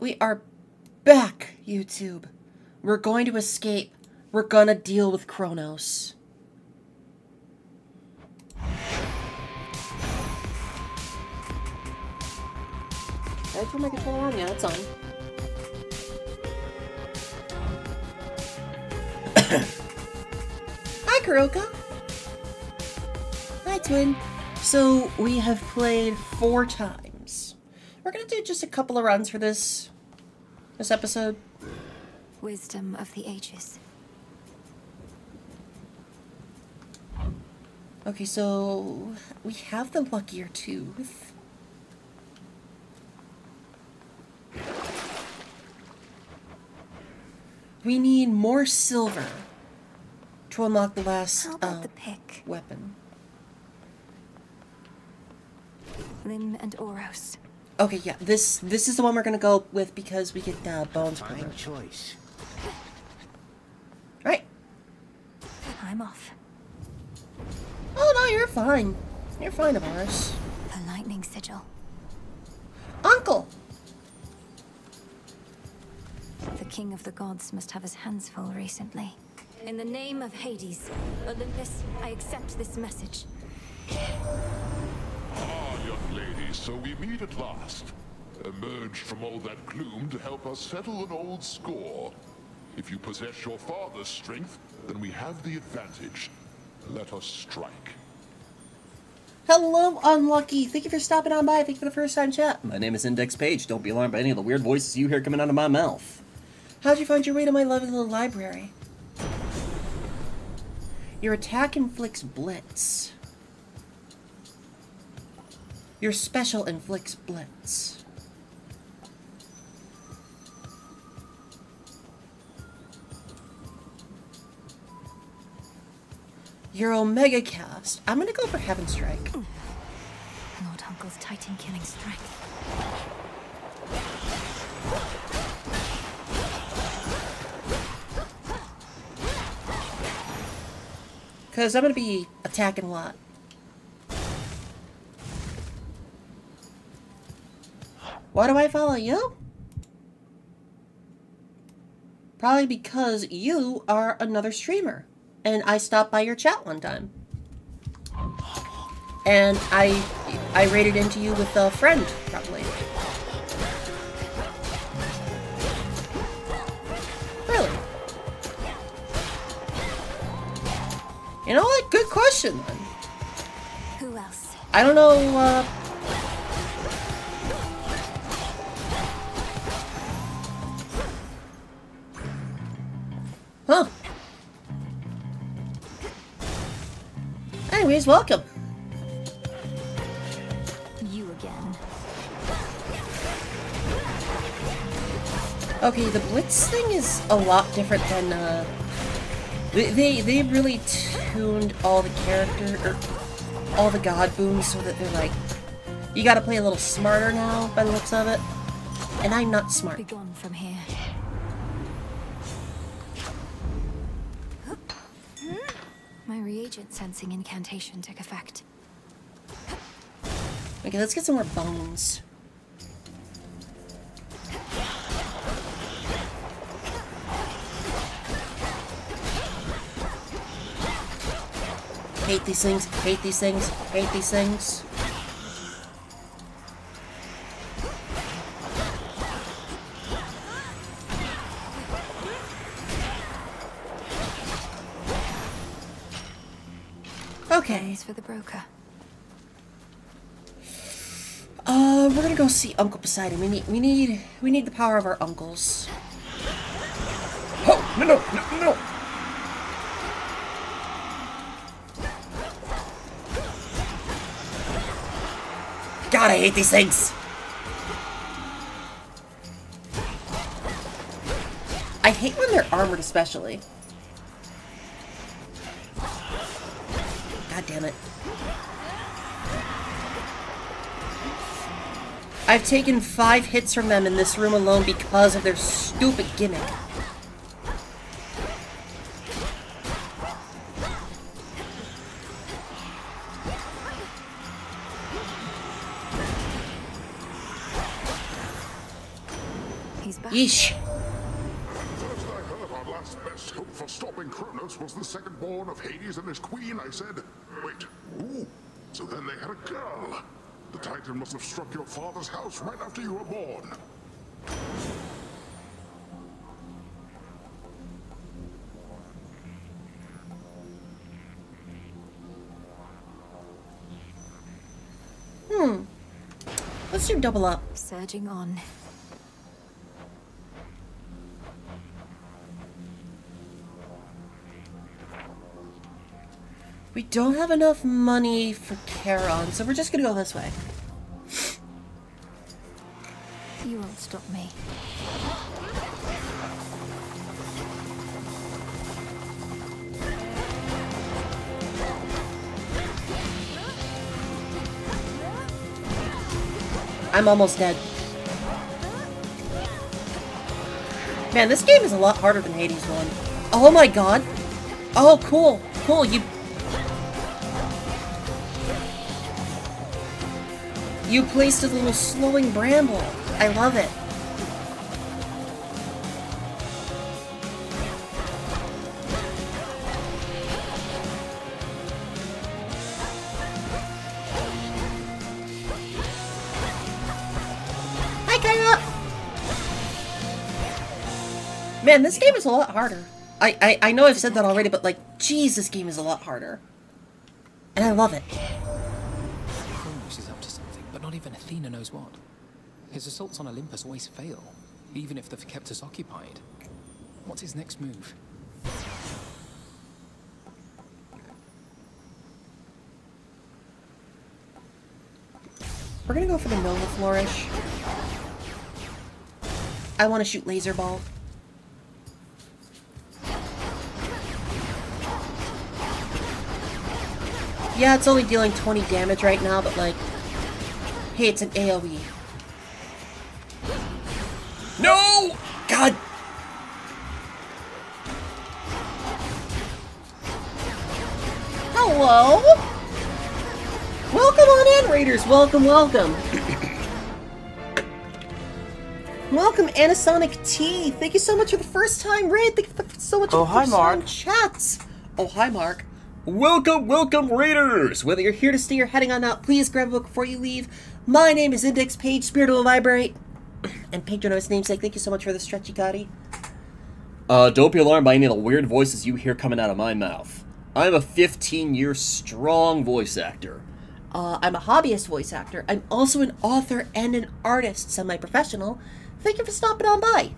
We are back, YouTube. We're going to escape. We're gonna deal with Kronos. Did I turn my controller on? Yeah, it's on. Hi, Kuroka. Hi, Twin. So, we have played four times. We're gonna do just a couple of runs for this this episode. Wisdom of the ages. Okay, so we have the luckier tooth. We need more silver to unlock the last uh, the pick? weapon. Lim and Oros. Okay, yeah, this this is the one we're gonna go with because we get uh, bones from Fine it. choice. Right. I'm off. Oh no, you're fine. You're fine, Avaris. The lightning sigil. Uncle. The king of the gods must have his hands full recently. In the name of Hades, Olympus, I accept this message. So we meet at last. Emerged from all that gloom to help us settle an old score. If you possess your father's strength, then we have the advantage. Let us strike. Hello, Unlucky. Thank you for stopping on by. Thank you for the first time chat. My name is Index Paige. Don't be alarmed by any of the weird voices you hear coming out of my mouth. How'd you find your way to my lovely little library? Your attack inflicts blitz. Your special inflicts blitz. Your Omega cast. I'm gonna go for Heaven Strike. Lord Uncle's Titan killing strength. Because I'm going to be attacking a lot. Why do I follow you? Probably because you are another streamer. And I stopped by your chat one time. And I I raided into you with a friend, probably. Really? You know what? Good question then. Who else? I don't know, uh... Welcome. You again. Okay, the Blitz thing is a lot different than, uh... They, they, they really tuned all the character, or all the god boons so that they're like, you gotta play a little smarter now, by the looks of it. And I'm not smart. Be gone from here. Reagent sensing incantation took effect. Okay, let's get some more bones. Hate these things, hate these things, hate these things. Go see Uncle Poseidon. We need, we need, we need the power of our uncles. Oh, no, no, no, no! God, I hate these things! I hate when they're armored especially. God damn it. I've taken five hits from them in this room alone because of their stupid gimmick. He's back. Yeesh. First I heard our last best hope for stopping Kronos was the second born of Hades and his queen, I said, wait, ooh, so then they had a girl. The Titan must have struck your father's house right after you were born. Hmm. Let's do double up. Surging on. We don't have enough money for Charon, so we're just gonna go this way. You won't stop me. I'm almost dead. Man, this game is a lot harder than Hades 1. Oh my god. Oh, cool. Cool, you... You placed a little slowing bramble. I love it. Hi, Kyra! Man, this game is a lot harder. I, I, I know I've said that already, but like, geez, this game is a lot harder. And I love it. Even Athena knows what. His assaults on Olympus always fail, even if they've kept us occupied. What's his next move? We're gonna go for the Nova Flourish. I want to shoot Laser Ball. Yeah, it's only dealing 20 damage right now, but like... Hey, it's an AoE. No! God! Hello? Welcome on in, Raiders. Welcome, welcome. welcome, Anasonic T. Thank you so much for the first time raid. Thank you so much for Oh, the hi, first Mark. time chats. Oh, hi, Mark. Welcome, welcome, Raiders. Whether you're here to stay or heading on out, please grab a book before you leave. My name is Index Paige, Spirit will vibrate. And Patronus namesake, thank you so much for the stretchy Gotti. Uh, don't be alarmed by any of the weird voices you hear coming out of my mouth. I'm a 15 year strong voice actor. Uh, I'm a hobbyist voice actor. I'm also an author and an artist, semi professional. Thank you for stopping on by.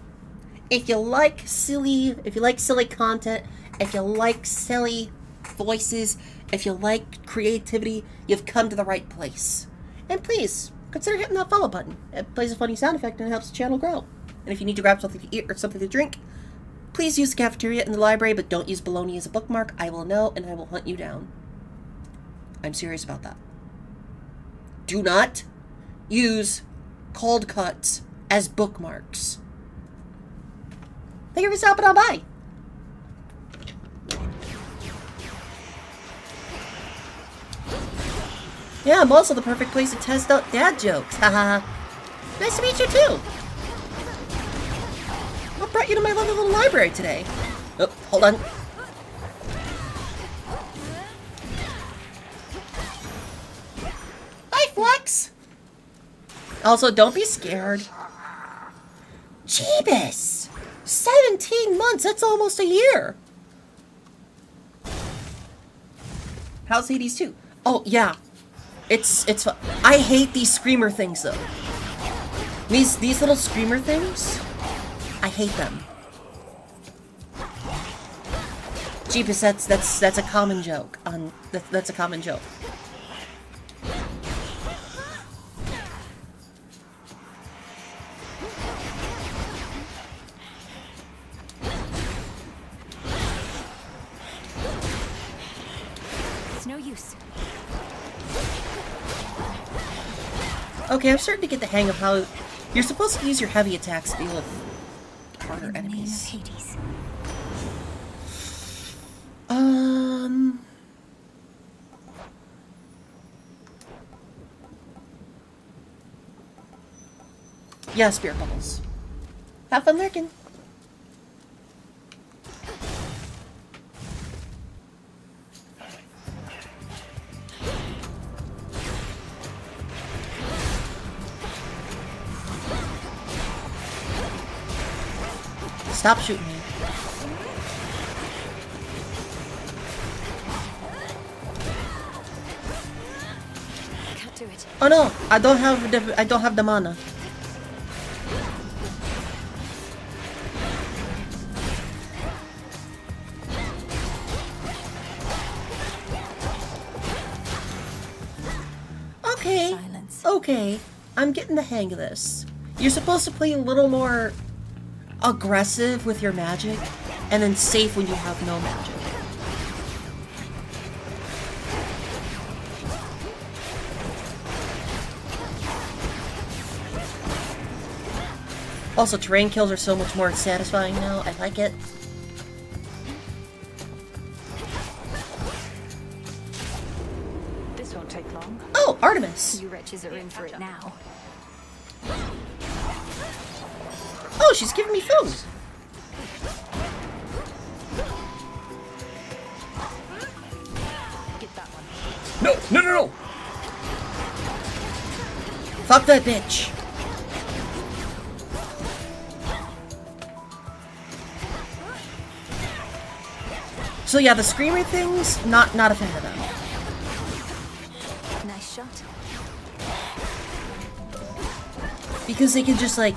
If you like silly, if you like silly content, if you like silly voices, if you like creativity, you've come to the right place. And please consider hitting that follow button. It plays a funny sound effect and it helps the channel grow. And if you need to grab something to eat or something to drink, please use the cafeteria in the library, but don't use baloney as a bookmark. I will know and I will hunt you down. I'm serious about that. Do not use cold cuts as bookmarks. Thank you for stopping on by. Yeah, I'm also the perfect place to test out dad jokes. Haha. nice to meet you too. What brought you to my lovely little library today? Oh, hold on. Hi, Flex. Also, don't be scared. Jeebus! 17 months, that's almost a year. How's Hades 2? Oh, yeah. It's, it's, I hate these screamer things, though. These, these little screamer things, I hate them. Jeepus, that's, that's, that's a common joke. On, that, that's a common joke. Okay, I'm starting to get the hang of how you're supposed to use your heavy attacks to deal with harder In the name of enemies. Um. Yeah, spirit bubbles. Have fun lurking. Stop shooting me. Can't do it. Oh no, I don't have the I don't have the mana. Okay. Okay. I'm getting the hang of this. You're supposed to play a little more aggressive with your magic and then safe when you have no magic. Also, terrain kills are so much more satisfying now. I like it. This won't take long. Oh, Artemis! You wretches are in for it now. Oh, she's giving me food! Get that one. No, no, no, no! Fuck that bitch! So yeah, the screamer things, not not a fan of them. Nice shot. Because they can just like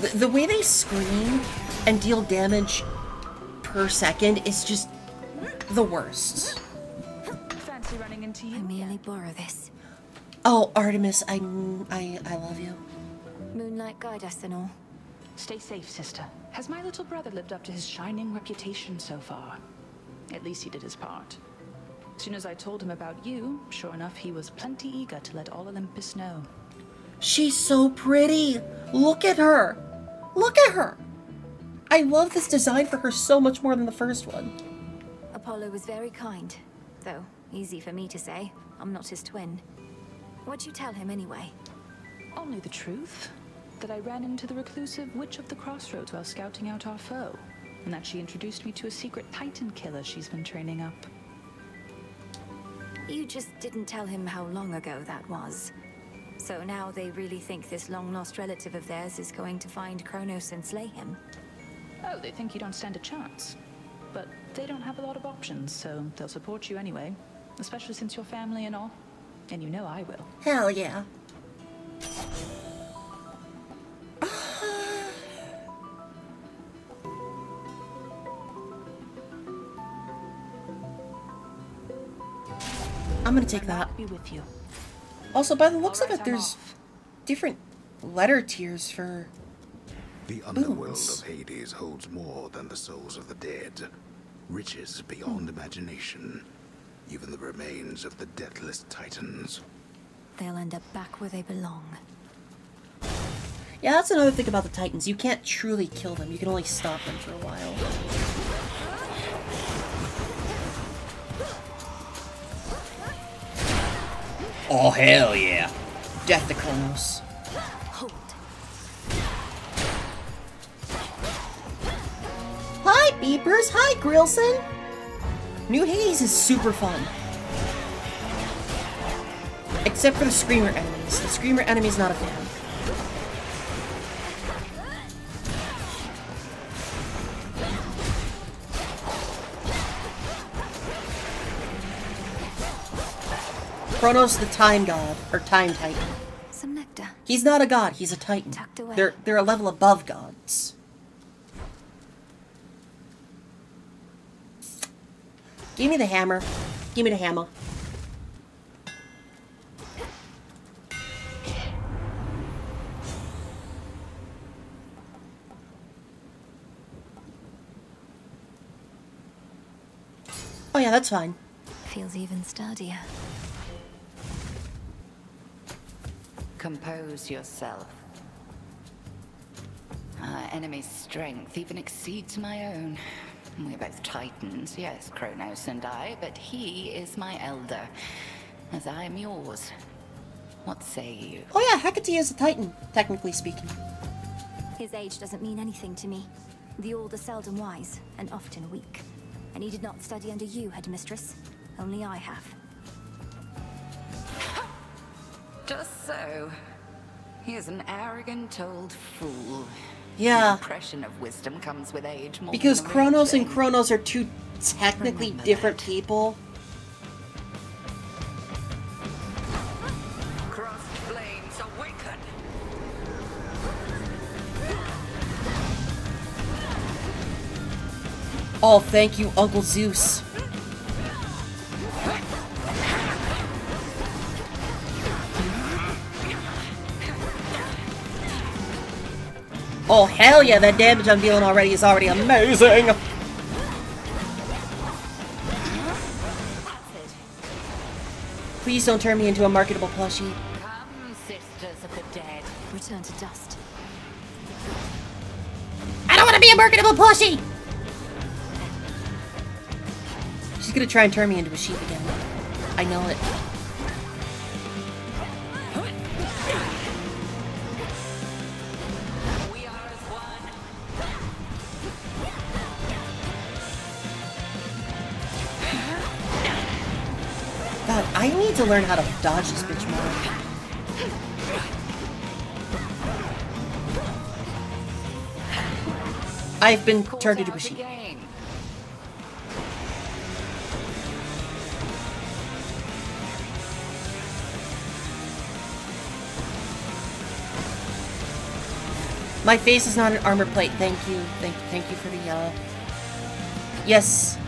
the, the way they scream and deal damage per second is just the worst. Fancy running into I merely borrow this. Oh, Artemis, I I I love you. Moonlight guide us and all. Stay safe, sister. Has my little brother lived up to his shining reputation so far? At least he did his part. As soon as I told him about you, sure enough, he was plenty eager to let all Olympus know. She's so pretty. Look at her. Look at her. I love this design for her so much more than the first one. Apollo was very kind, though easy for me to say. I'm not his twin. What'd you tell him anyway? Only the truth. That I ran into the reclusive Witch of the Crossroads while scouting out our foe. And that she introduced me to a secret Titan killer she's been training up. You just didn't tell him how long ago that was. So now they really think this long-lost relative of theirs is going to find Kronos and slay him. Oh, they think you don't stand a chance. But they don't have a lot of options, so they'll support you anyway. Especially since you're family and all. And you know I will. Hell yeah. I'm gonna take that. Be with you. Also, by the looks of it, there's different letter tiers for. The underworld Boons. of Hades holds more than the souls of the dead. Riches beyond hmm. imagination. Even the remains of the deathless titans. They'll end up back where they belong. Yeah, that's another thing about the Titans. You can't truly kill them. You can only stop them for a while. Oh hell yeah! Death to Kronos. Hi, Beepers. Hi, Grillson. New Hades is super fun. Except for the Screamer enemies. The Screamer enemy's not a fan. Kronos the Time God, or Time Titan. Some nectar. He's not a god, he's a titan. Tucked away. They're they're a level above gods. Give me the hammer. Give me the hammer. Oh yeah, that's fine. Feels even sturdier. Compose yourself. Our enemy's strength even exceeds my own. We're both titans, yes, Kronos and I, but he is my elder, as I am yours. What say you? Oh yeah, Hecate is a titan, technically speaking. His age doesn't mean anything to me. The old are seldom wise, and often weak. And he did not study under you, headmistress. Only I have. Just so. He is an arrogant old fool. Yeah. Impression of wisdom comes with age more Because Kronos and. Kronos are two technically Remember different that. people. Crossed flames awaken. Oh, thank you, Uncle Zeus. Oh, hell yeah, that damage I'm dealing already is already amazing! Please don't turn me into a marketable plushie. Come, sisters of the dead. Return to dust. I don't want to be a marketable plushie! She's gonna try and turn me into a sheep again. I know it. To learn how to dodge this bitch more. I've been turned into a sheep. My face is not an armor plate. Thank you. Thank thank you for the uh Yes.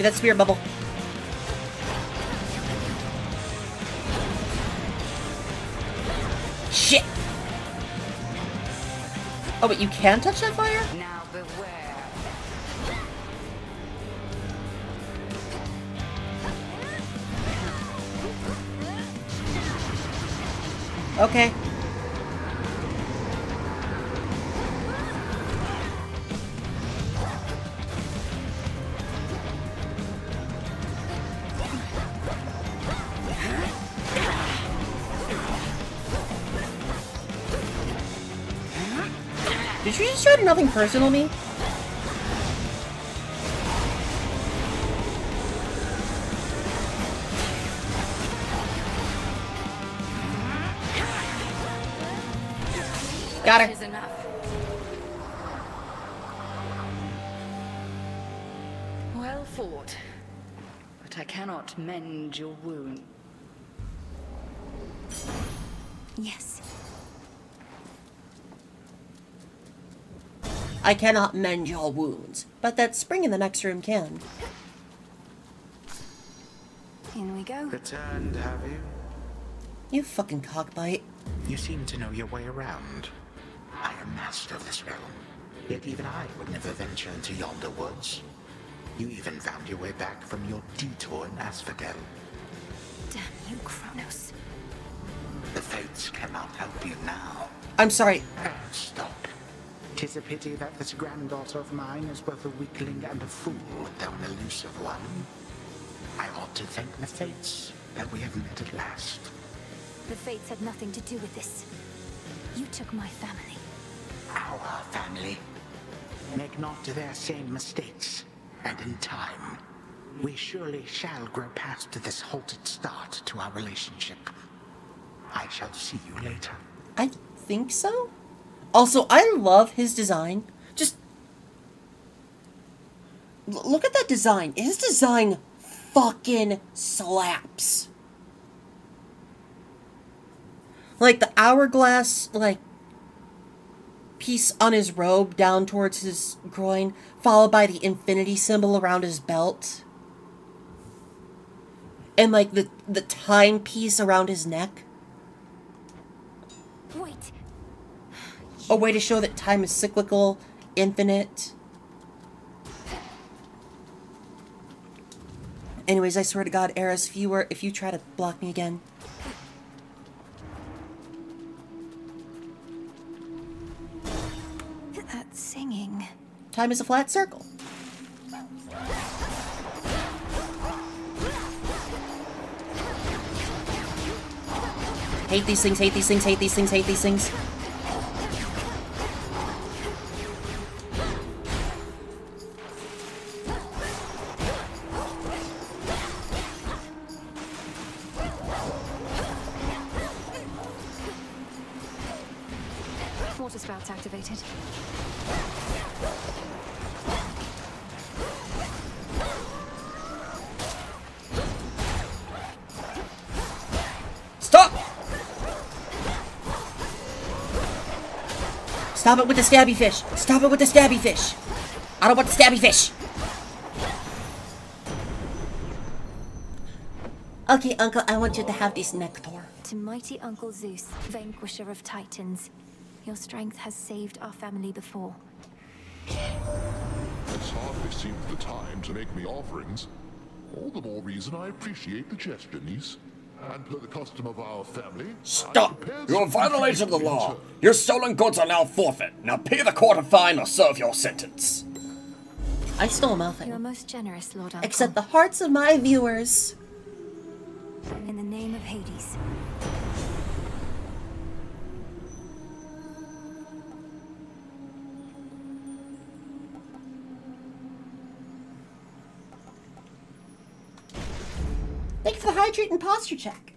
Give me that spirit bubble. Shit! Oh, but you can touch that fire? Now beware. Okay. Try to nothing personal me? Got her. Well fought. But I cannot mend your wound. I cannot mend your wounds, but that spring in the next room can. In we go. Returned, have you? You fucking cockbite. You seem to know your way around. I am master of this realm. Yet even I would never venture into yonder woods. You even found your way back from your detour in Asphodel. Damn you, Kronos. The fates cannot help you now. I'm sorry. Stop. Tis a pity that this granddaughter of mine is both a weakling and a fool, oh, though an elusive one. I ought to thank the fates that we have met at last. The fates had nothing to do with this. You took my family. Our family. Make not their same mistakes, and in time, we surely shall grow past this halted start to our relationship. I shall see you later. I think so. Also, I love his design. Just look at that design. His design fucking slaps. Like the hourglass, like piece on his robe down towards his groin, followed by the infinity symbol around his belt. And like the the timepiece around his neck. Wait. A way to show that time is cyclical, infinite. Anyways, I swear to God, Eris, if you were, if you try to block me again, That singing. time is a flat circle. Hate these things, hate these things, hate these things, hate these things. Stop it with the stabby fish! Stop it with the stabby fish! I don't want the stabby fish! Okay, Uncle, I want you to have this nectar. To mighty Uncle Zeus, vanquisher of titans. Your strength has saved our family before. It's hardly seemed the time to make me offerings. All the more reason I appreciate the gesture, niece. And per the custom of our family, Stop! prepared You have some violated the law. Your stolen goods are now forfeit. Now pay the court a fine or serve your sentence. I stole You are nothing. most generous, Lord Uncle. Except the hearts of my viewers. In the name of Hades. Hydrate and posture check.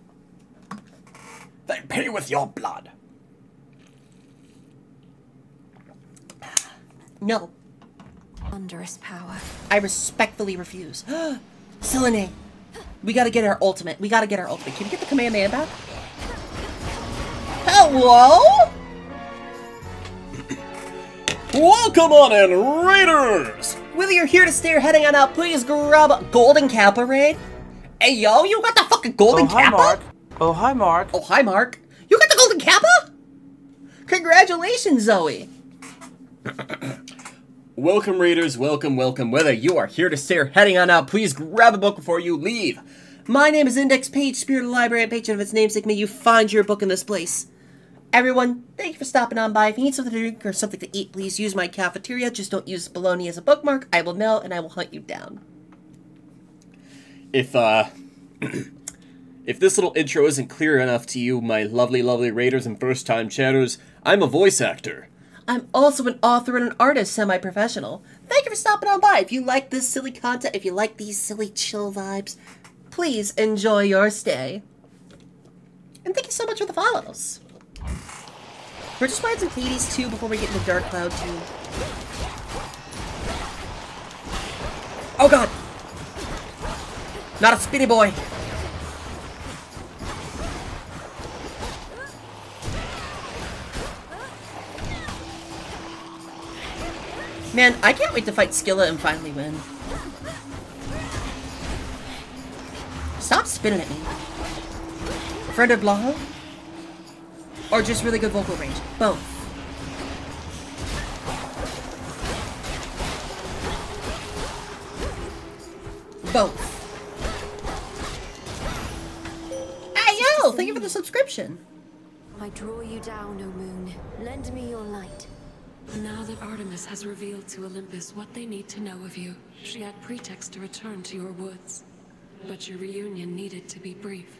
Then pay with your blood. No, Thunderous power. I respectfully refuse. Selene, we gotta get our ultimate. We gotta get our ultimate. Can we get the command man back? Hello? Welcome on in, Raiders! Whether you're here to stay or heading on out, please grab Golden Kappa raid. Hey yo, you got the fucking Golden Oh, hi, Kappa? Mark. Oh, hi, Mark. Oh, hi, Mark. You got the Golden Kappa? Congratulations, Zoe. Welcome, readers. Welcome, welcome. Whether you are here to stay or heading on out, please grab a book before you leave. My name is Index Paige, Spirit Library, and patron of its namesake. May you find your book in this place. Everyone, thank you for stopping on by. If you need something to drink or something to eat, please use my cafeteria. Just don't use baloney as a bookmark. I will know and I will hunt you down. If, uh. if this little intro isn't clear enough to you, my lovely, lovely Raiders and first time chatters, I'm a voice actor. I'm also an author and an artist, semi-professional. Thank you for stopping on by. If you like this silly content, if you like these silly chill vibes, please enjoy your stay. And thank you so much for the follows. We're just playing some Hades 2 before we get into Dark Cloud 2. Oh god! Not a spinny boy! Man, I can't wait to fight Scylla and finally win. Stop spinning at me. Friend or Blaho? Or just really good vocal range? Both. Both. Subscription. I draw you down, O moon. Lend me your light. Now that Artemis has revealed to Olympus what they need to know of you, she had pretext to return to your woods. But your reunion needed to be brief.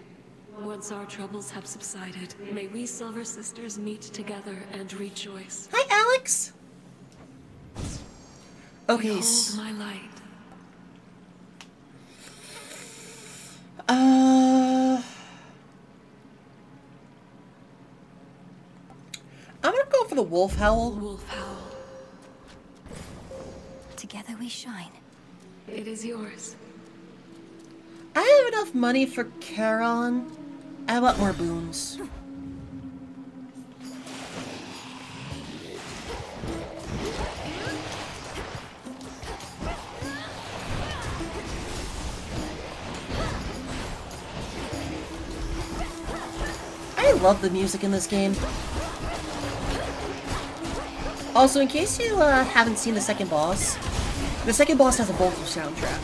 Once our troubles have subsided, may we Silver Sisters meet together and rejoice. Hi, Alex. Okay. s- Behold my light. Uh, I'm gonna go for the wolf howl. Wolf Howl. Together we shine. It is yours. I have enough money for Charon. I want more boons. I love the music in this game. Also, in case you uh, haven't seen the second boss, the second boss has a vocal soundtrack.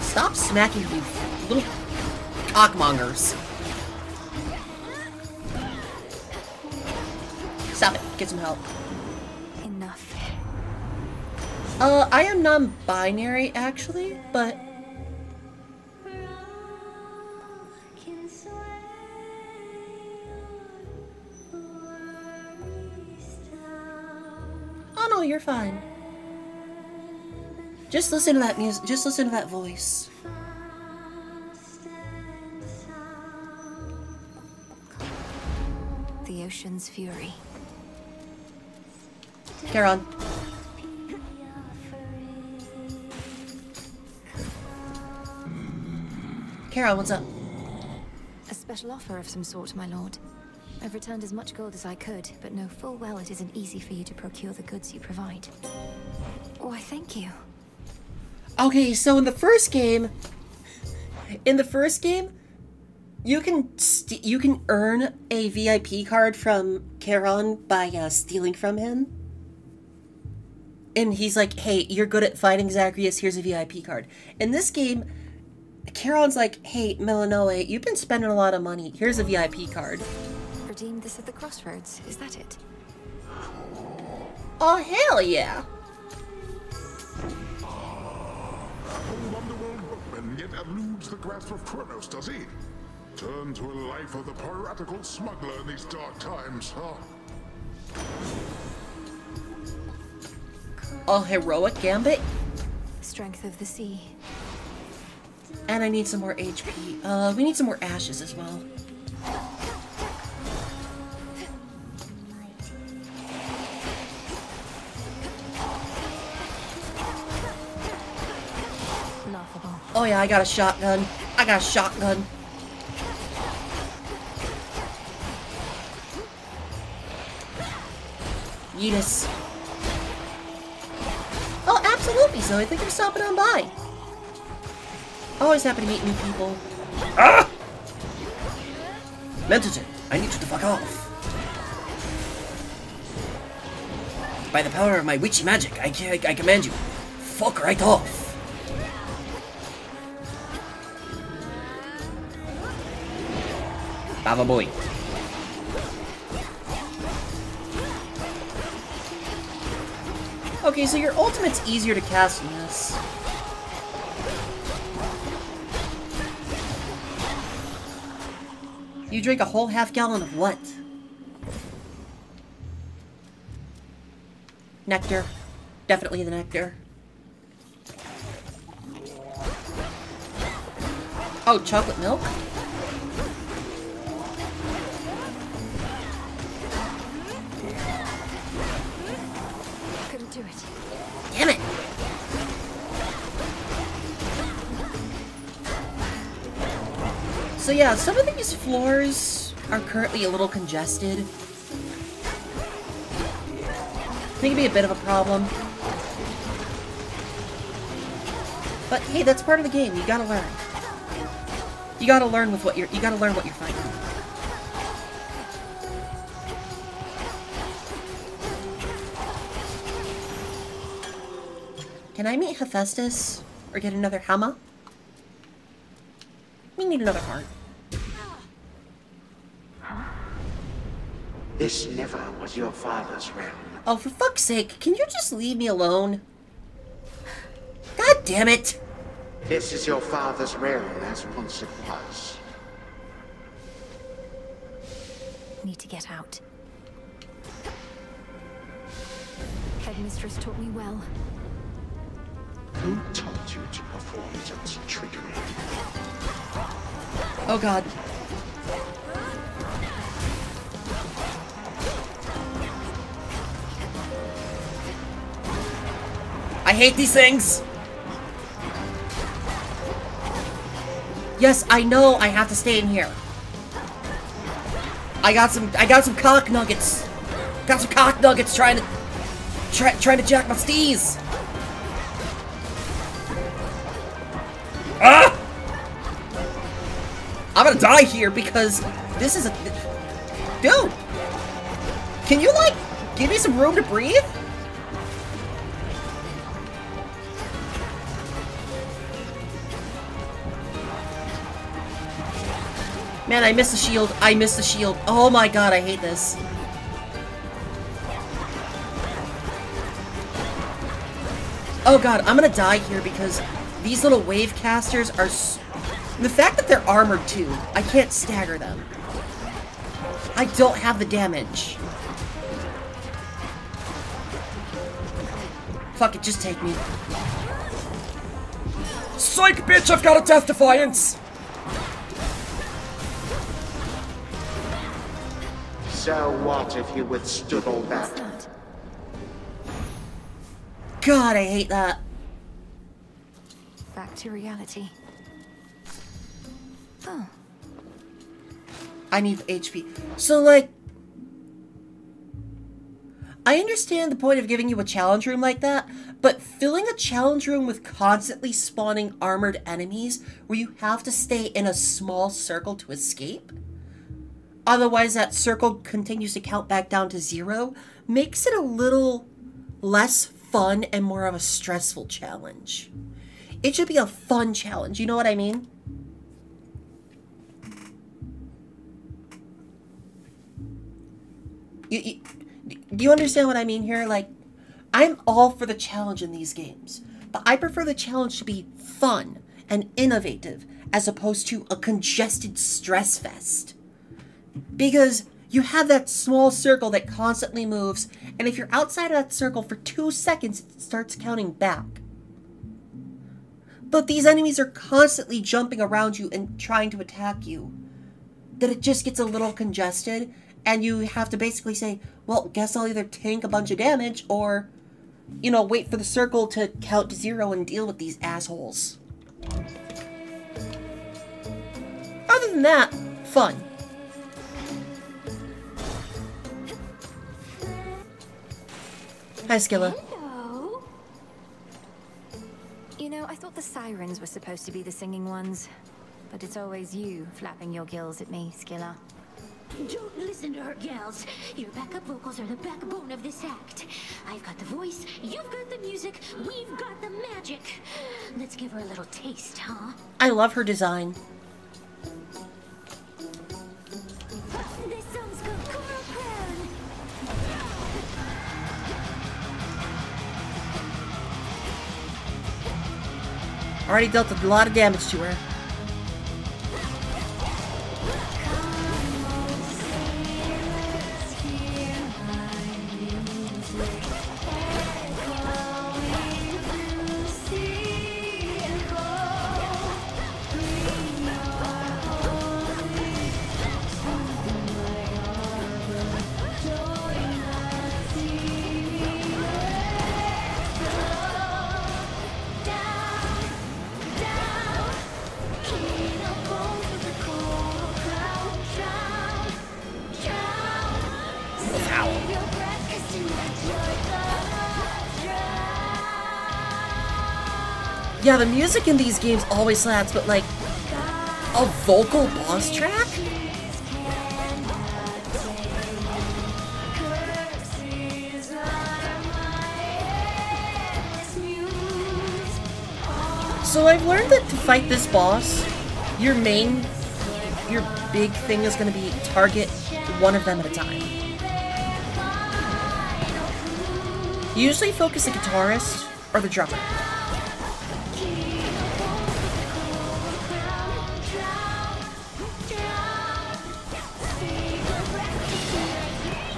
Stop smacking you little cockmongers. Stop it. Get some help. Enough. Uh, I am non-binary, actually, but... no, you're fine. Just listen to that music. Just listen to that voice. The ocean's fury. Charon. Charon, what's up? A special offer of some sort, my lord. I've returned as much gold as I could, but know full well it isn't easy for you to procure the goods you provide. Why, thank you. Okay, so in the first game, in the first game, you can you can earn a VIP card from Charon by uh, stealing from him. And he's like, "Hey, you're good at fighting Zagreus. Here's a VIP card." In this game, Charon's like, "Hey, Melinoe, you've been spending a lot of money. Here's a VIP card." Redeem this at the crossroads. Is that it? Oh hell yeah! Old underworld bookman yet eludes the grasp of Kronos, does he? Turn to a life of the piratical smuggler in these dark times, huh? A heroic gambit, Strength of the sea. and I need some more HP. Uh, we need some more ashes as well. Oh yeah, I got a shotgun. I got a shotgun. Yeetus. Oh, absolutely, so I think I'm stopping on by. Always happy to meet new people. Ah! Mentogen, I need you to fuck off. By the power of my witchy magic, I, I, I command you, fuck right off. Baba boy. Okay, so your ultimate's easier to cast than this. You drink a whole half gallon of what? Nectar. Definitely the nectar. Oh, chocolate milk? It. Damn it! So yeah, some of these floors are currently a little congested. I think it'd be a bit of a problem. But hey, that's part of the game. You gotta learn. You gotta learn with what you're. You gotta learn what you're fighting. Can I meet Hephaestus? Or get another hammer? We need another heart. This never was your father's realm. Oh, for fuck's sake, can you just leave me alone? God damn it! This is your father's realm as once it was. Need to get out. Headmistress taught me well. Who taught you to perform such trickery? Oh god. I hate these things! Yes, I know I have to stay in here. I got some I got some cock nuggets. Got some cock nuggets trying to try, trying to jack my steez. Die here because this is a dude. Can you like give me some room to breathe? Man, I missed the shield. I missed the shield. Oh my god, I hate this. Oh god, I'm gonna die here because these little wave casters are... S the fact that they're armored too, I can't stagger them. I don't have the damage. Fuck it, just take me. Psych, bitch, I've got a Death Defiance! So what if you withstood all that? that? God, I hate that. Back to reality. I need HP. So, like... I understand the point of giving you a challenge room like that, but filling a challenge room with constantly spawning armored enemies where you have to stay in a small circle to escape? Otherwise, that circle continues to count back down to zero, makes it a little less fun and more of a stressful challenge. It should be a fun challenge, you know what I mean? You, you, do you understand what I mean here? Like, I'm all for the challenge in these games, but I prefer the challenge to be fun and innovative as opposed to a congested stress fest. Because you have that small circle that constantly moves, and if you're outside of that circle for two seconds, it starts counting back. But these enemies are constantly jumping around you and trying to attack you. That it just gets a little congested, and you have to basically say, well, guess I'll either tank a bunch of damage or, you know, wait for the circle to count to zero and deal with these assholes. Other than that, fun. Hi, Scylla. hello. You know, I thought the sirens were supposed to be the singing ones. But it's always you flapping your gills at me, Scylla. Don't listen to her, gals. Your backup vocals are the backbone of this act. I've got the voice, you've got the music, we've got the magic. Let's give her a little taste, huh? I love her design. This song's called Coral Crown. Already dealt a lot of damage to her. The music in these games always slaps, but like, a vocal boss track? So I've learned that to fight this boss, your main, your big thing is going to be target one of them at a time. Usually focus the guitarist or the drummer.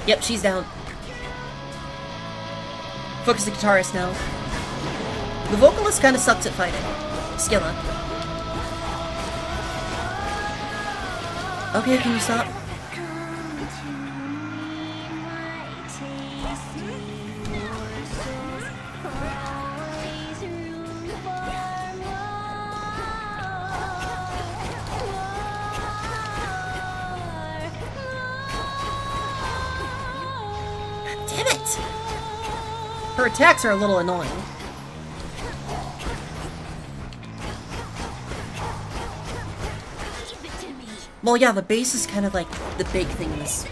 Yep, she's down. Focus the guitarist now. The vocalist kind of sucks at fighting. Scylla. Okay, can you stop? Attacks are a little annoying. Well, yeah, the bass is kind of like the big thing in this.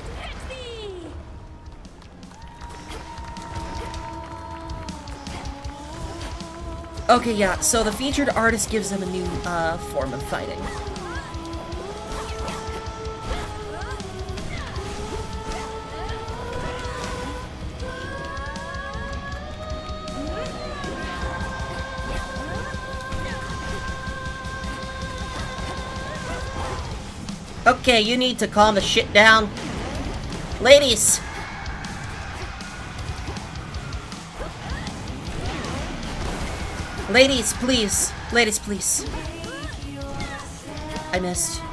Okay, yeah, so the featured artist gives them a new uh, form of fighting. Okay, you need to calm the shit down. Ladies! Ladies, please. Ladies, please. I missed.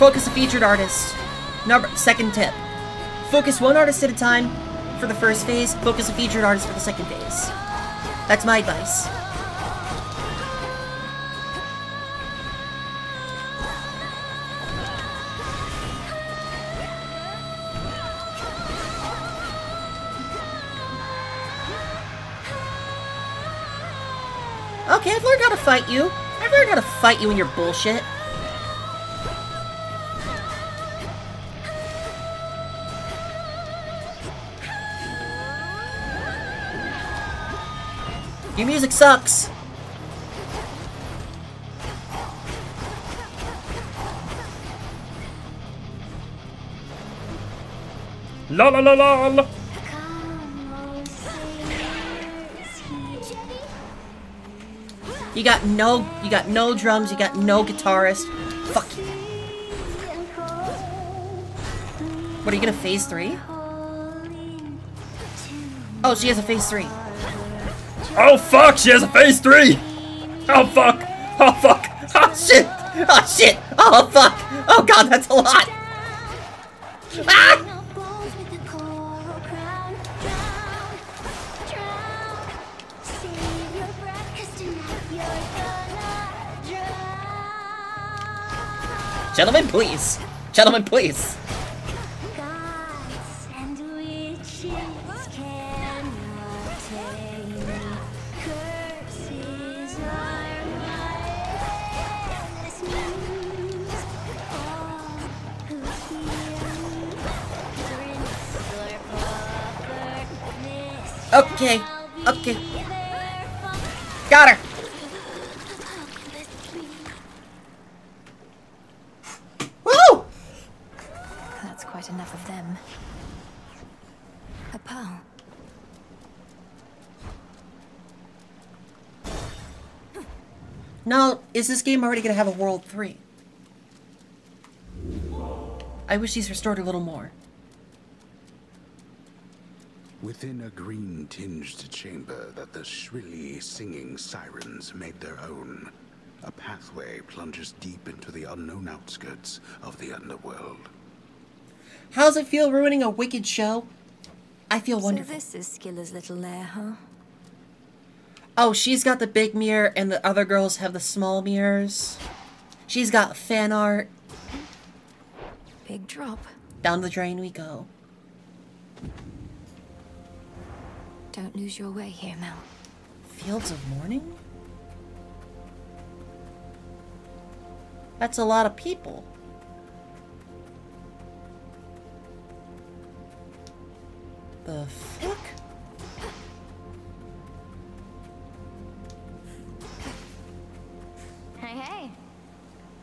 Focus a featured artist. Number second tip. Focus one artist at a time for the first phase, focus a featured artist for the second phase. That's my advice. Okay, I've learned how to fight you. I've learned how to fight you in your bullshit. Your music sucks. La la la la la. You got no, you got no drums. You got no guitarist. Fuck you. What are you gonna phase three? Oh, she has a phase three. Oh fuck, she has a phase three! Oh fuck! Oh fuck! Oh shit! Oh shit! Oh fuck! Oh god, that's a lot! Ah! Gentlemen, please! Gentlemen, please! Okay, okay. Got her! Woo! That's quite enough of them. A pearl. Now, is this game already gonna have a World 3? I wish these restored a little more. Within a green tinged chamber that the shrilly singing sirens made their own, a pathway plunges deep into the unknown outskirts of the underworld. How's it feel ruining a wicked show? I feel wonderful. So wonderful. this is Scylla's little lair, huh? Oh, she's got the big mirror and the other girls have the small mirrors. She's got fan art. Big drop. Down the drain we go. Don't lose your way here, Mel. Fields of Mourning? That's a lot of people. The fuck? Hey, hey.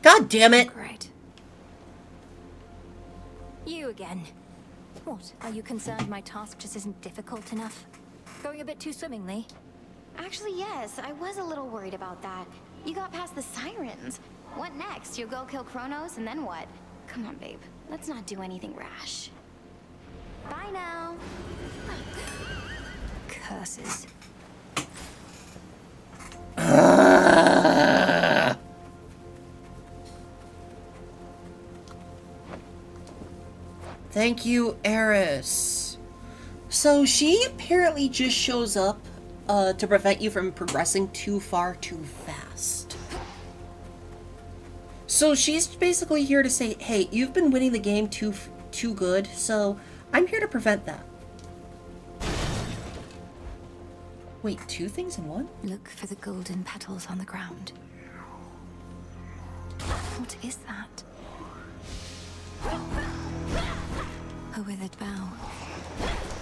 God damn it! Great. You again. What? Are you concerned my task just isn't difficult enough? Going a bit too swimmingly? Actually, yes. I was a little worried about that. You got past the sirens. What next? You'll go kill Kronos, and then what? Come on, babe. Let's not do anything rash. Bye now. Curses. Thank you, Eris. So she apparently just shows up uh, to prevent you from progressing too far too fast. So she's basically here to say, hey, you've been winning the game too too good, so I'm here to prevent that. Wait, two things in one? Look for the golden petals on the ground. What is that? A withered bough.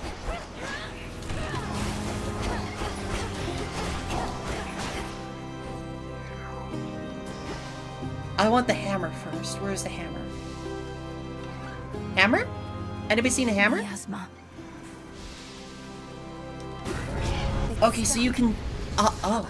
I want the hammer first. Where's the hammer? Hammer? Anybody seen a hammer? Miasma. Okay, so you can... Uh, oh.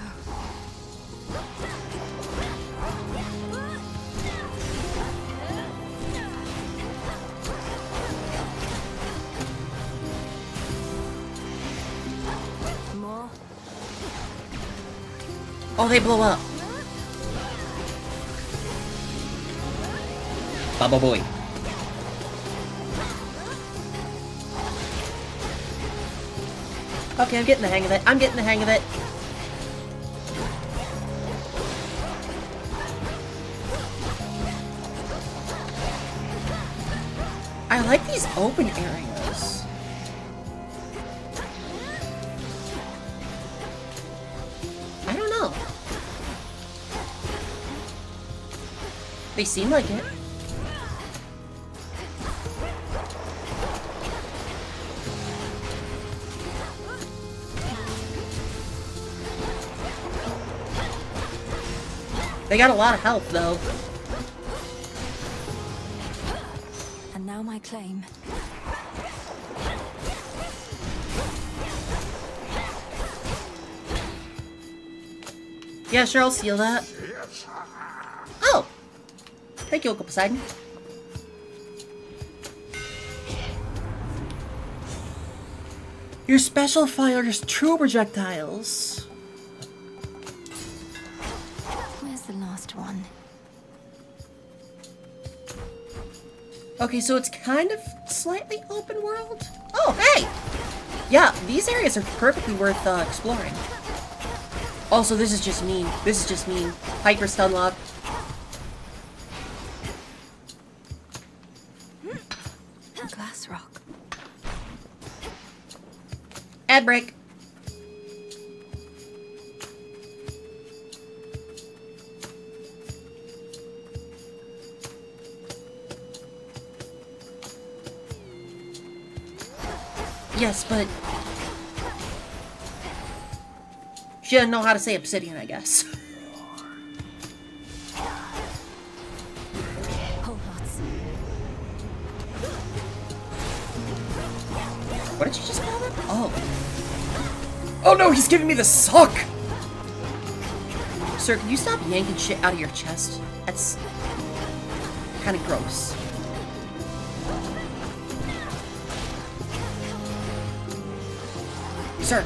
Oh, they blow up. Boy. Okay, I'm getting the hang of it. I'm getting the hang of it. I like these open areas. I don't know. They seem like it. They got a lot of health, though. And now my claim. Yeah, sure, I'll seal that. Oh! Thank you, Uncle Poseidon. Your special fires true projectiles. Okay, so it's kind of slightly open world. Oh, hey! Yeah, these areas are perfectly worth uh, exploring. Also, this is just mean. This is just mean. Hyper stun lock. Glass rock. Ad break. She doesn't know how to say obsidian, I guess. What did you just call them? Oh. Oh no, he's giving me the suck! Sir, can you stop yanking shit out of your chest? That's... kind of gross. Sir.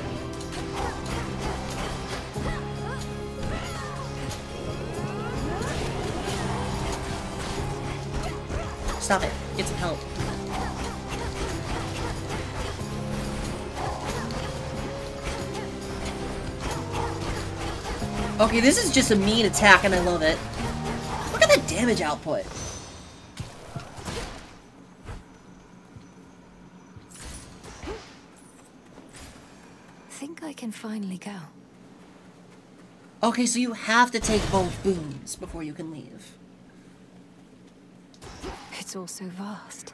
Stop it. Get some help. Okay, this is just a mean attack and I love it. Look at the damage output. Think I can finally go. Okay, so you have to take both boons before you can leave. It's all so vast.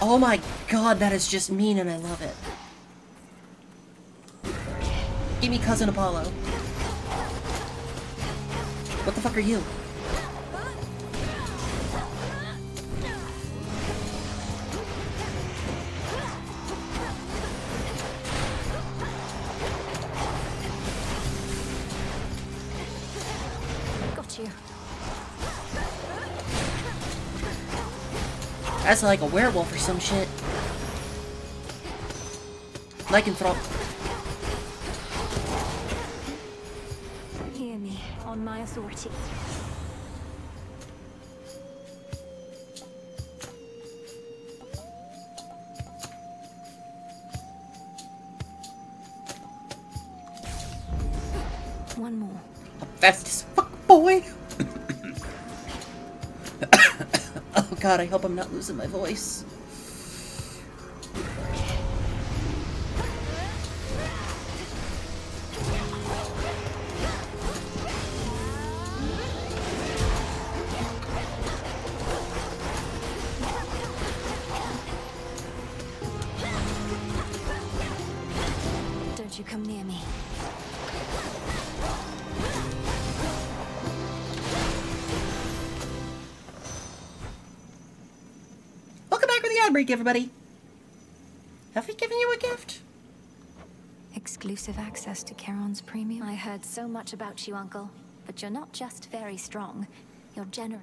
Oh my god, that is just mean and I love it. Give me Cousin Apollo. What the fuck are you? That's like a werewolf or some shit. Lycanthrope. I hope I'm not losing my voice. Everybody. Have we given you a gift? Exclusive access to Charon's premium. I heard so much about you, Uncle. But you're not just very strong. You're generous.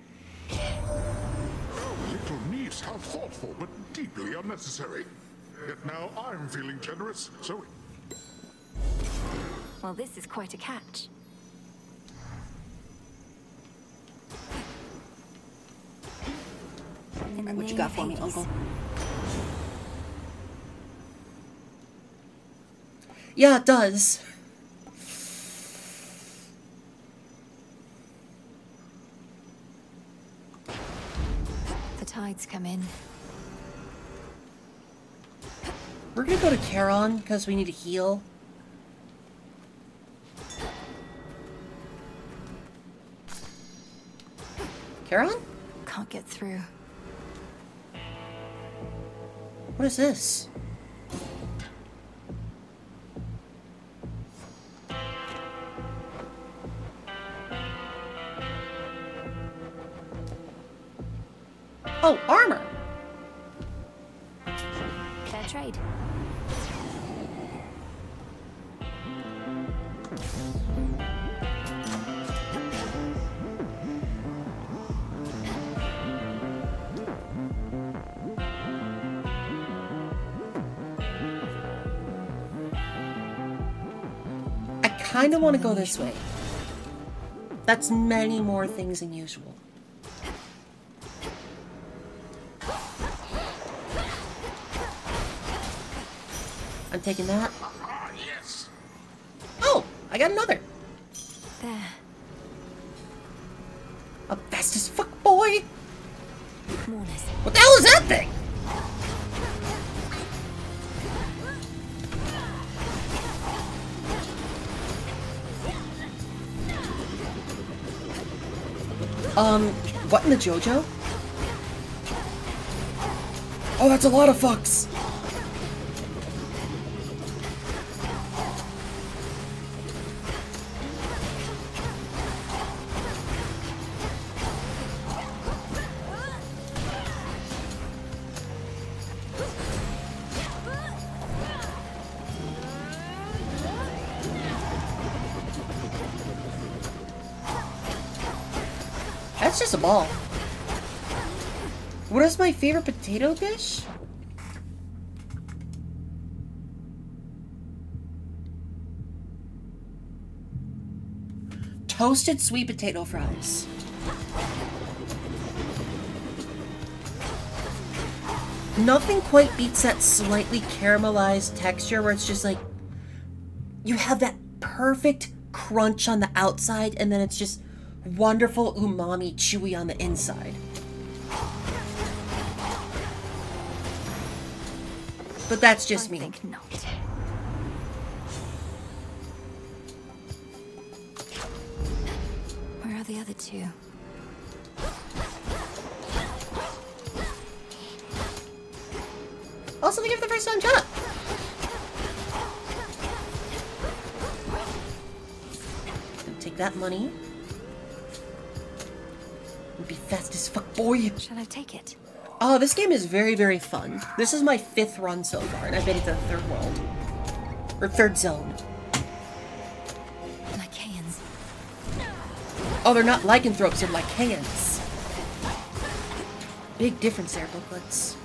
Little niece, how thoughtful, but deeply unnecessary. Yet now I'm feeling generous, so Well, this is quite a catch. In the What you got of for me, Uncle? Yeah, it does. The tides come in. We're gonna go to Charon because we need to heal. Charon? Can't get through. What is this? Oh, armor! Kind of want to go this way. That's many more things than usual. I'm taking that. Ah. Oh, I got another. In the JoJo? Oh, that's a lot of fucks. That's just a ball. What is my favorite potato dish? Toasted sweet potato fries. Nothing quite beats that slightly caramelized texture where it's just like you have that perfect crunch on the outside and then it's just wonderful umami chewy on the inside. But that's just I me. think not. Where are the other two? Also, they give the first shot. Gonna Take that money. And be fast as fuck, boy. Shall I take it? Oh, this game is very, very fun. This is my fifth run so far, and I've been to the third world. Or third zone. Lycaeans. Oh, they're not lycanthropes, they're lycaeans. Big difference there, booklets.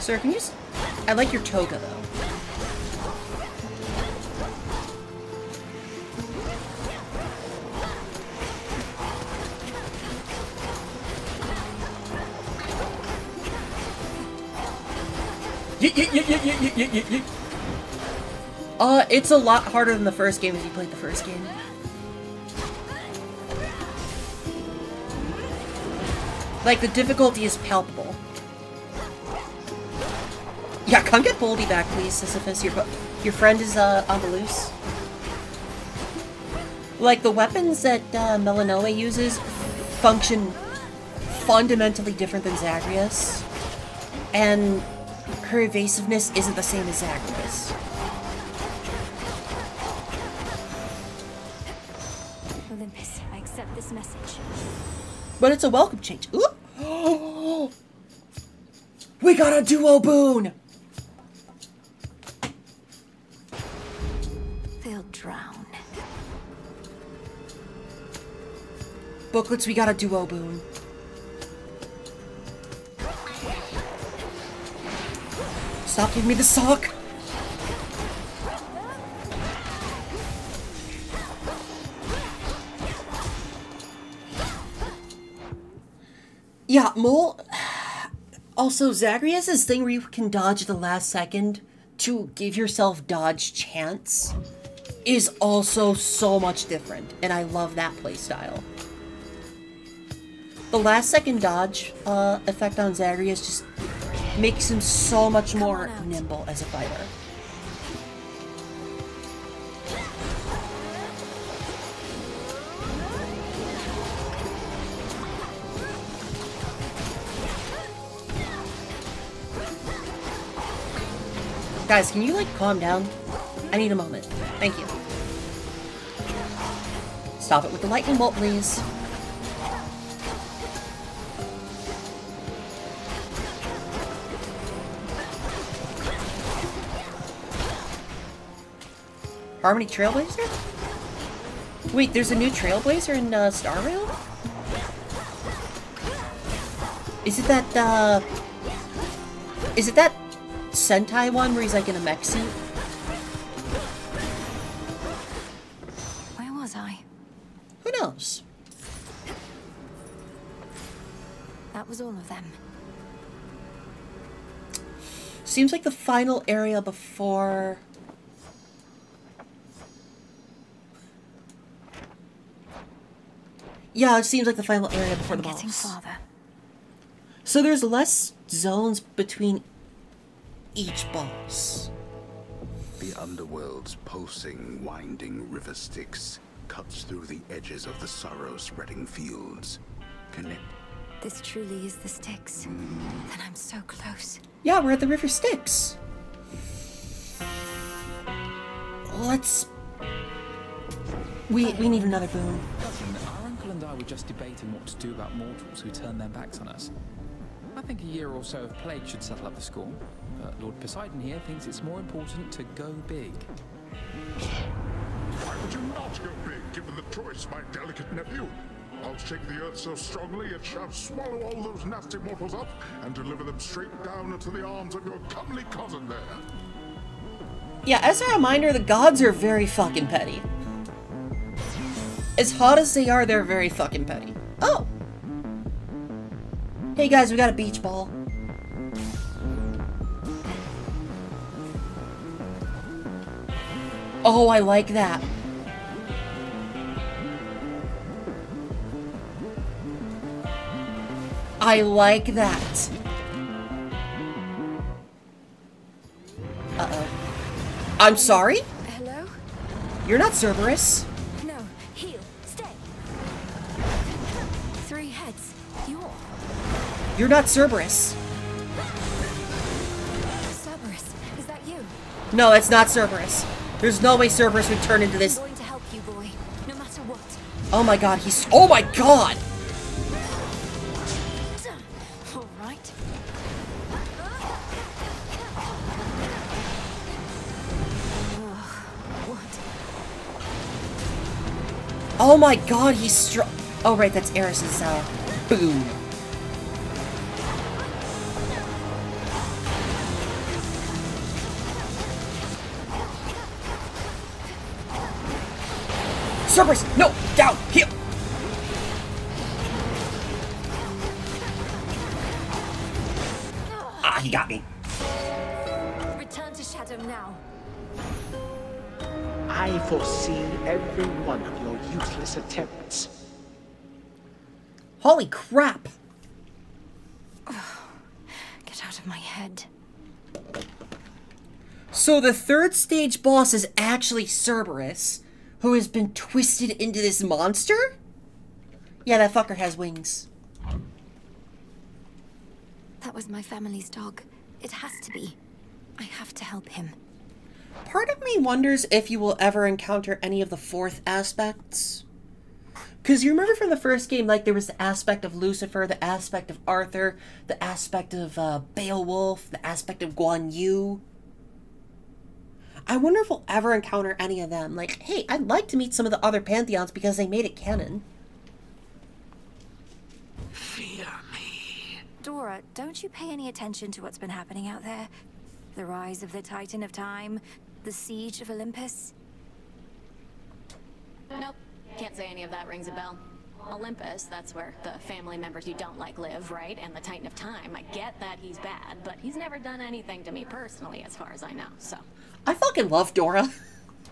Sir, can you... S I like your toga, though. Uh, it's a lot harder than the first game if you played the first game. Like, the difficulty is palpable. Yeah, come get Bouldy back, please, Sisyphus. Your, your friend is, uh, on the loose. Like, the weapons that, uh, uses function fundamentally different than Zagreus. And her evasiveness isn't the same as Zagreus. Olympus, I accept this message. But it's a welcome change. Ooh. We got a duo boon! They'll drown. Booklets, we got a duo boon. Stop giving me the sock! Yeah, Mole. Also, Zagreus has this thing where you can dodge the last second to give yourself dodge chance. Is also so much different, and I love that playstyle. The last second dodge uh, effect on Zagreus just makes him so much more nimble as a fighter. Guys, can you like calm down? I need a moment. Thank you. Stop it with the lightning bolt, please. Harmony Trailblazer? Wait, there's a new Trailblazer in uh, Star Rail? Is it that, uh... Is it that Sentai one where he's like in a mech suit? Where was I? Who knows? That was all of them. Seems like the final area before... Yeah, it seems like the final area before the Getting boss. farther. So there's less zones between each boss. The underworld's pulsing, winding river Styx cuts through the edges of the sorrow-spreading fields. Connect. This truly is the Styx. Then hmm. I'm so close. Yeah, we're at the River Styx. Let's... We, we need another boon. Cousin, our and I were just debating what to do about mortals who turn their backs on us. I think a year or so of plague should settle up the score. But Lord Poseidon here thinks it's more important to go big. Why would you not go big, given the choice, my delicate nephew? I'll shake the earth so strongly it shall swallow all those nasty mortals up and deliver them straight down into the arms of your comely cousin there. Yeah, as a reminder, the gods are very fucking petty. As hot as they are, they're very fucking petty. Oh! Hey guys, we got a beach ball. Oh, I like that. I like that. Uh-oh. I'm sorry? Hello? You're not Cerberus. You're not Cerberus. Cerberus. Is that you? No, that's not Cerberus. There's no way Cerberus would turn into this. I'm going to help you, boy. No matter what. Oh my god, he's. Oh my god! All right. Oh my god, he's strong. Oh right, that's Eris's uh, boom. Cerberus, no, down, heal. Ah, he got me. Return to Shadow now. I foresee every one of your useless attempts. Holy crap! Get out of my head. So the third stage boss is actually Cerberus, who has been twisted into this monster? Yeah, that fucker has wings. That was my family's dog. It has to be. I have to help him. Part of me wonders if you will ever encounter any of the fourth aspects. Because you remember from the first game, like there was the aspect of Lucifer, the aspect of Arthur, the aspect of uh, Beowulf, the aspect of Guan Yu. I wonder if we'll ever encounter any of them. Like, hey, I'd like to meet some of the other pantheons because they made it canon. Fear me. Dora, don't you pay any attention to what's been happening out there? The rise of the Titan of Time, the siege of Olympus? Nope. Can't say any of that rings a bell. Olympus, that's where the family members you don't like live, right? And the Titan of Time, I get that he's bad, but he's never done anything to me personally, as far as I know, so. I fucking love Dora.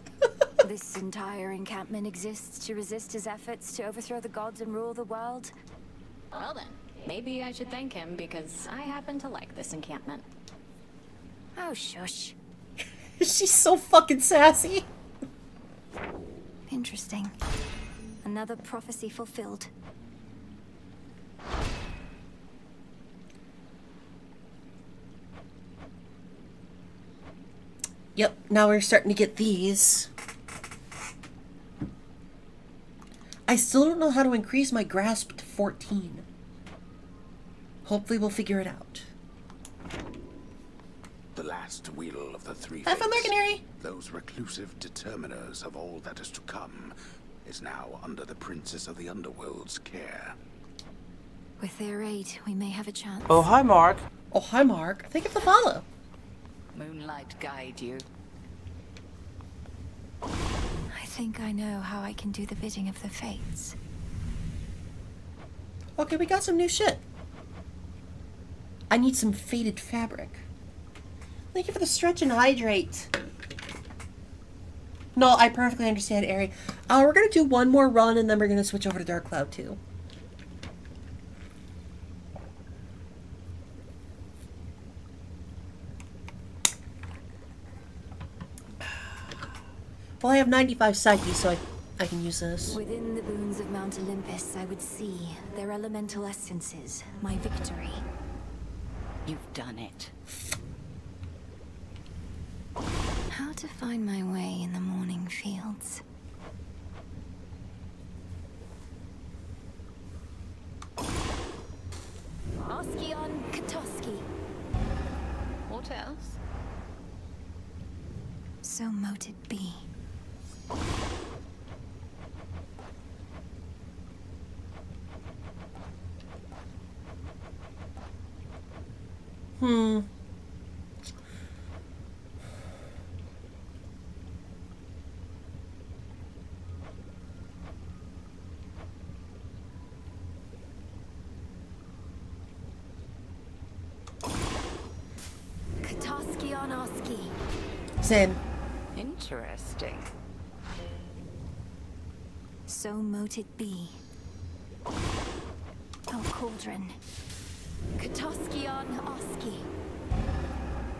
this entire encampment exists to resist his efforts to overthrow the gods and rule the world? Well then, maybe I should thank him because I happen to like this encampment. Oh, shush. She's so fucking sassy. Interesting. Another prophecy fulfilled. Yep, now we're starting to get these. I still don't know how to increase my grasp to 14. Hopefully we'll figure it out. The last wheel of the three Have fun there, fates, those reclusive determiners of all that is to come, is now under the Princess of the Underworld's care. With their aid, we may have a chance. Oh, hi, Mark. Oh, hi, Mark. Thank you for the follow. Moonlight guide you. I think I know how I can do the bidding of the fates. Okay, we got some new shit. I need some faded fabric. Thank you for the stretch and hydrate. No, I perfectly understand, Ari. Uh, we're gonna do one more run and then we're gonna switch over to Dark Cloud 2. Well, I have 95 Psyche, so I, I can use this. Within the boons of Mount Olympus, I would see their elemental essences, my victory. You've done it. How to find my way in the morning fields. Oskion Katoski. What else? So mote it be. Hmm. Katoskion Oski. Same. Interesting. So mote it be. Oh, Cauldron. Katoskion Oski.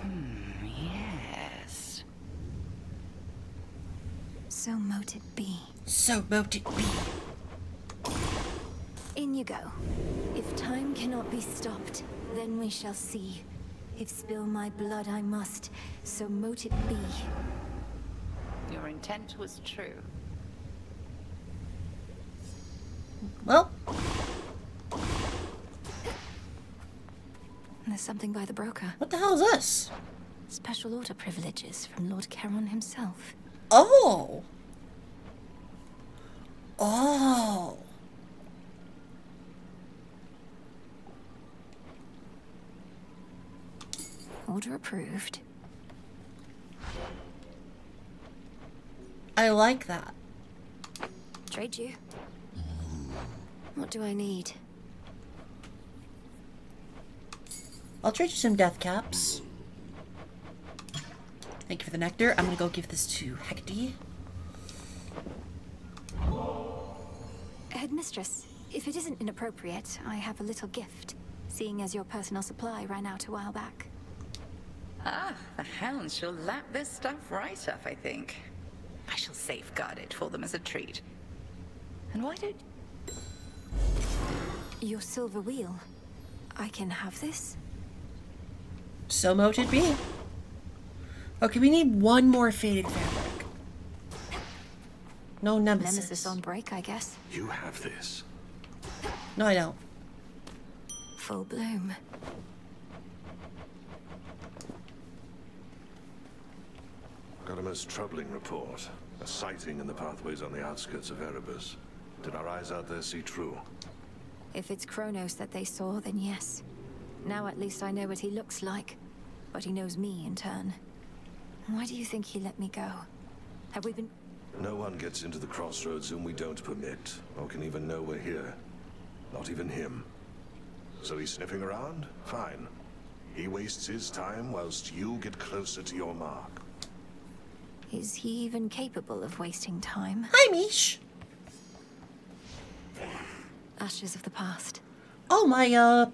Hmm, yes. So mote it be. So mote it be. In you go. If time cannot be stopped, then we shall see. If spill my blood I must, so mote it be. Your intent was true. Well, There's something by the broker. what the hell is this? Special order privileges from Lord Charon himself. Oh. Oh. Approved. I like that. Trade you. What do I need? I'll trade you some death caps. Thank you for the nectar. I'm gonna go give this to Hecate. Headmistress, if it isn't inappropriate, I have a little gift, seeing as your personal supply ran out a while back. Ah, the hounds shall lap this stuff right up, I think. I shall safeguard it for them as a treat. And why don't... Your silver wheel. I can have this? So mote it be. Okay, we need one more faded fabric. No nemesis. Nemesis on break, I guess. You have this. No, I don't. Full bloom. Got a most troubling report. A sighting in the pathways on the outskirts of Erebus. Did our eyes out there see true? If it's Kronos that they saw, then yes. Now at least I know what he looks like. But he knows me in turn. Why do you think he let me go? Have we been... No one gets into the crossroads whom we don't permit, or can even know we're here. Not even him. So he's sniffing around? Fine. He wastes his time whilst you get closer to your mark. Is he even capable of wasting time? Hi, Mish. Ashes of the past. Oh, my, uh...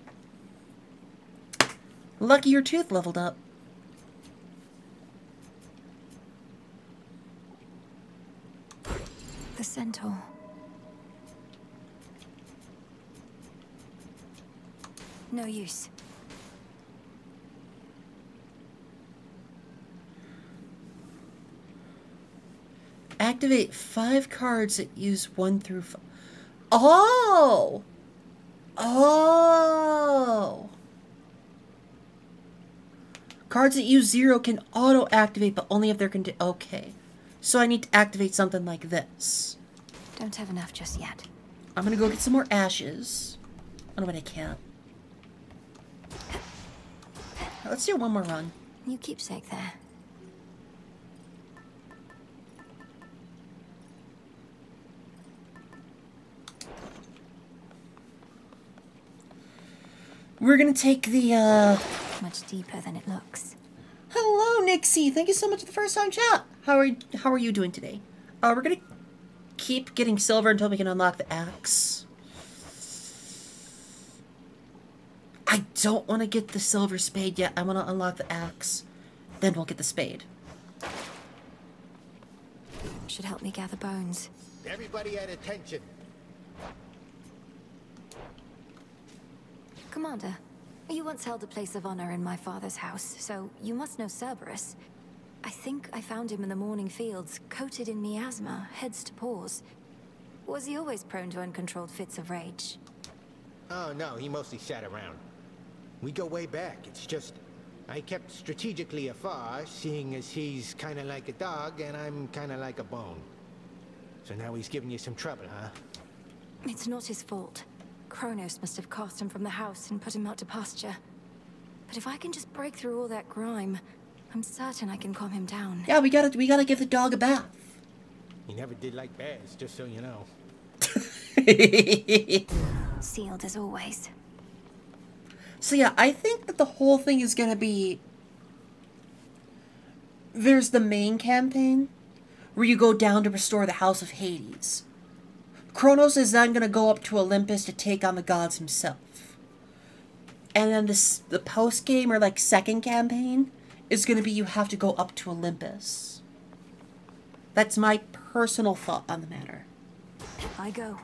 Lucky your tooth leveled up. The centaur. No use. Activate five cards that use one through five. Oh! Oh! Cards that use zero can auto-activate, but only if they're con- Okay. So I need to activate something like this. Don't have enough just yet. I'm gonna go get some more ashes. Oh, no, but I can't. Let's do one more run. New keepsake there. We're gonna take the, uh... Much deeper than it looks. Hello, Nixie. Thank you so much for the first time chat. How are you, how are you doing today? Uh, we're gonna keep getting silver until we can unlock the axe. I don't want to get the silver spade yet. I want to unlock the axe. Then we'll get the spade. Should help me gather bones. Everybody at attention. Commander, you once held a place of honor in my father's house, so you must know Cerberus. I think I found him in the Mourning Fields, coated in miasma, heads to paws. Was he always prone to uncontrolled fits of rage? Oh, no, he mostly sat around. We go way back. It's just I kept strategically afar, seeing as he's kind of like a dog and I'm kind of like a bone. So now he's giving you some trouble, huh? It's not his fault. Kronos must have cast him from the house and put him out to pasture. But if I can just break through all that grime, I'm certain I can calm him down. Yeah, we gotta we gotta give the dog a bath. He never did like bears, just so you know. Sealed as always. So yeah, I think that the whole thing is gonna be there's the main campaign where you go down to restore the House of Hades. Kronos is then gonna go up to Olympus to take on the gods himself. And then this the post game or like second campaign is gonna be you have to go up to Olympus. That's my personal thought on the matter. I go.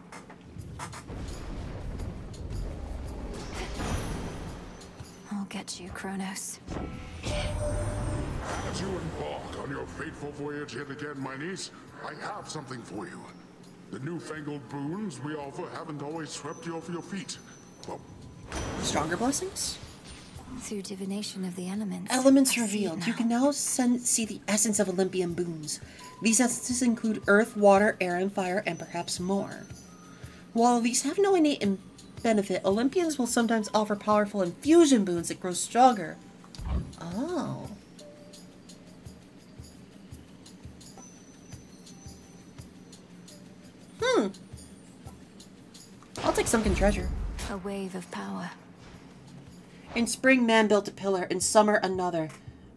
I'll get you, Kronos. As you embark on your fateful voyage yet again, my niece, I have something for you. The newfangled boons we offer haven't always swept you off your feet. Well, Stronger blessings? Through divination of the elements. Elements I see revealed. You can now sen- see the essence of Olympian boons. These essences include earth, water, air, and fire, and perhaps more. While these have no innate benefit, Olympians will sometimes offer powerful infusion boons that grow stronger. Oh. Hmm. I'll take sunken treasure. A wave of power. In spring, man built a pillar, in summer, another.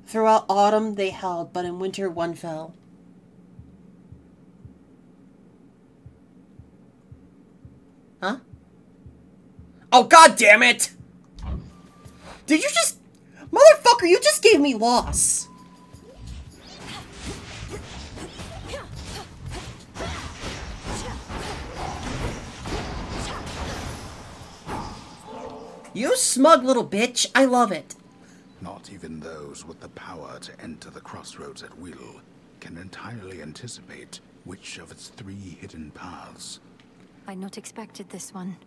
Throughout autumn, they held, but in winter, one fell. Huh? Oh, god damn it! Did you just. Motherfucker, you just gave me loss! You smug little bitch. I love it. Not even those with the power to enter the crossroads at will can entirely anticipate Which of its three hidden paths? I not expected this one.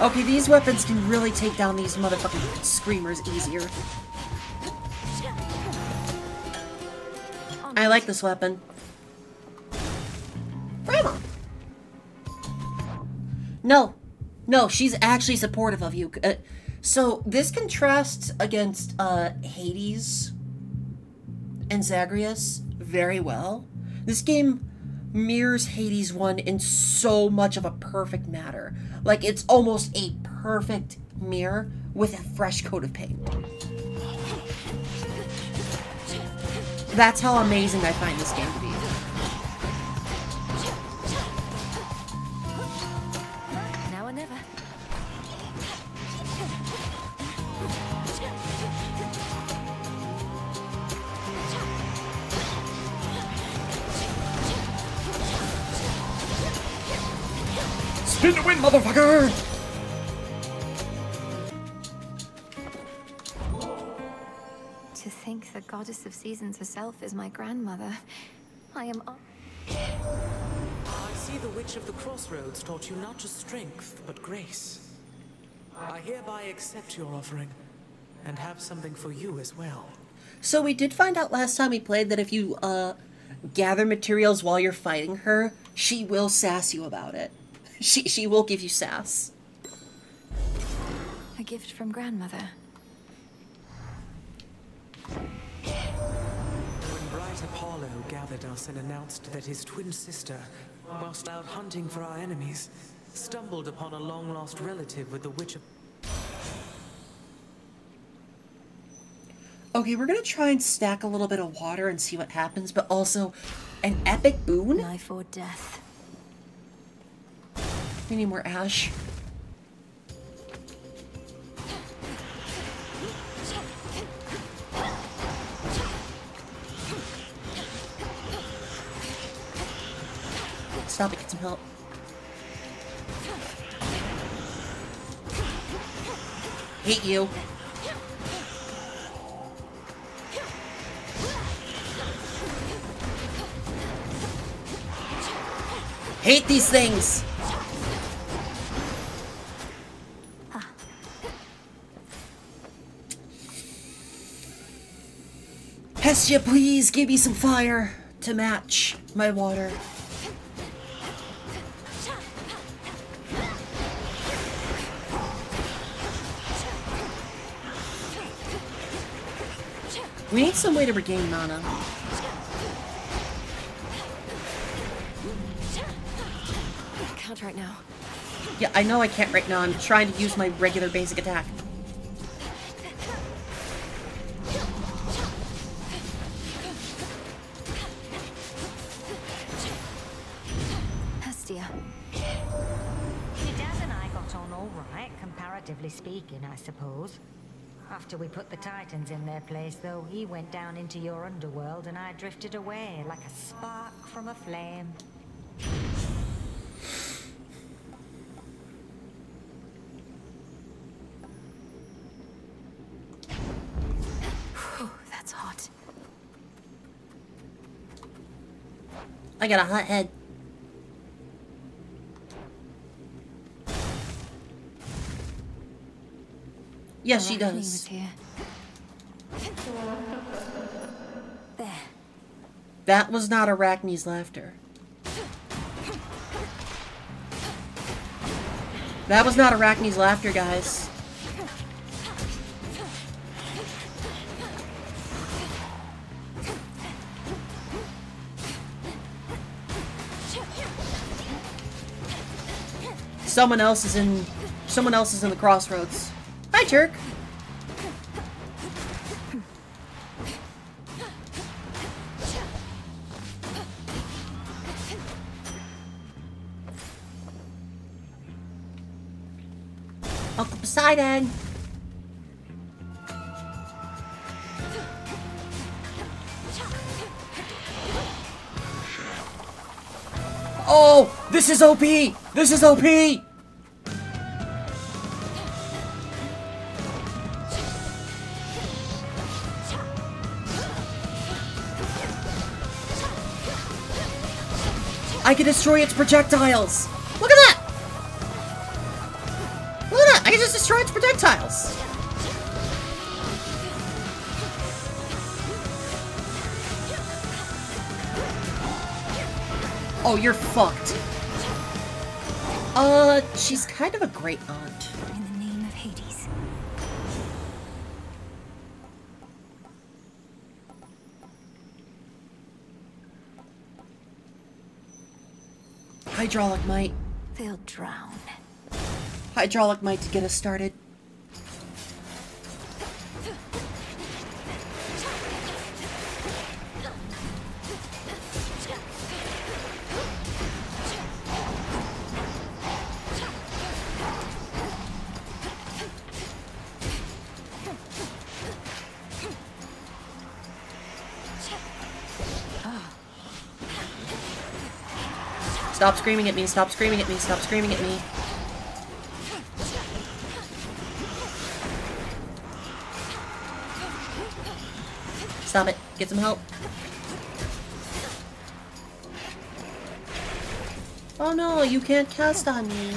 Okay, these weapons can really take down these motherfucking screamers easier. I like this weapon. Grandma! No. No, she's actually supportive of you. Uh, so, this contrasts against uh, Hades and Zagreus very well. This game mirrors Hades 1 in so much of a perfect matter. Like, it's almost a perfect mirror with a fresh coat of paint. That's how amazing I find this game to be. Motherfucker! To think the goddess of seasons herself is my grandmother. I am. hon- I see the Witch of the Crossroads taught you not just strength, but grace. I hereby accept your offering, and have something for you as well. So we did find out last time we played that if you uh, gather materials while you're fighting her, she will sass you about it. She she will give you sass. A gift from grandmother. When bright Apollo gathered us and announced that his twin sister, whilst out hunting for our enemies, stumbled upon a long-lost relative with the Witch of... Okay, we're gonna try and stack a little bit of water and see what happens, but also an epic boon. Life or death. We need more ash. Stop it, get some help. Hate you. Hate these things! Hestia, please give me some fire to match my water. We need some way to regain mana. Can't right now. Yeah, I know I can't right now. I'm trying to use my regular basic attack. Comparatively speaking, I suppose. After we put the Titans in their place, though, he went down into your underworld and I drifted away like a spark from a flame. That's hot. I got a hot head. Yes, she does. was here. There. That was not Arachne's laughter. That was not Arachne's laughter, guys. Someone else is in someone else is in the crossroads. Hi, jerk. This is OP! This is OP! I can destroy its projectiles! Look at that! Look at that! I can just destroy its projectiles! Oh, you're fucked. Uh, she's kind of a great aunt. In the name of Hades. Hydraulic might. They'll drown. Hydraulic might to get us started. Stop screaming at me, stop screaming at me, stop screaming at me. Stop it. Get some help. Oh no, you can't cast on me.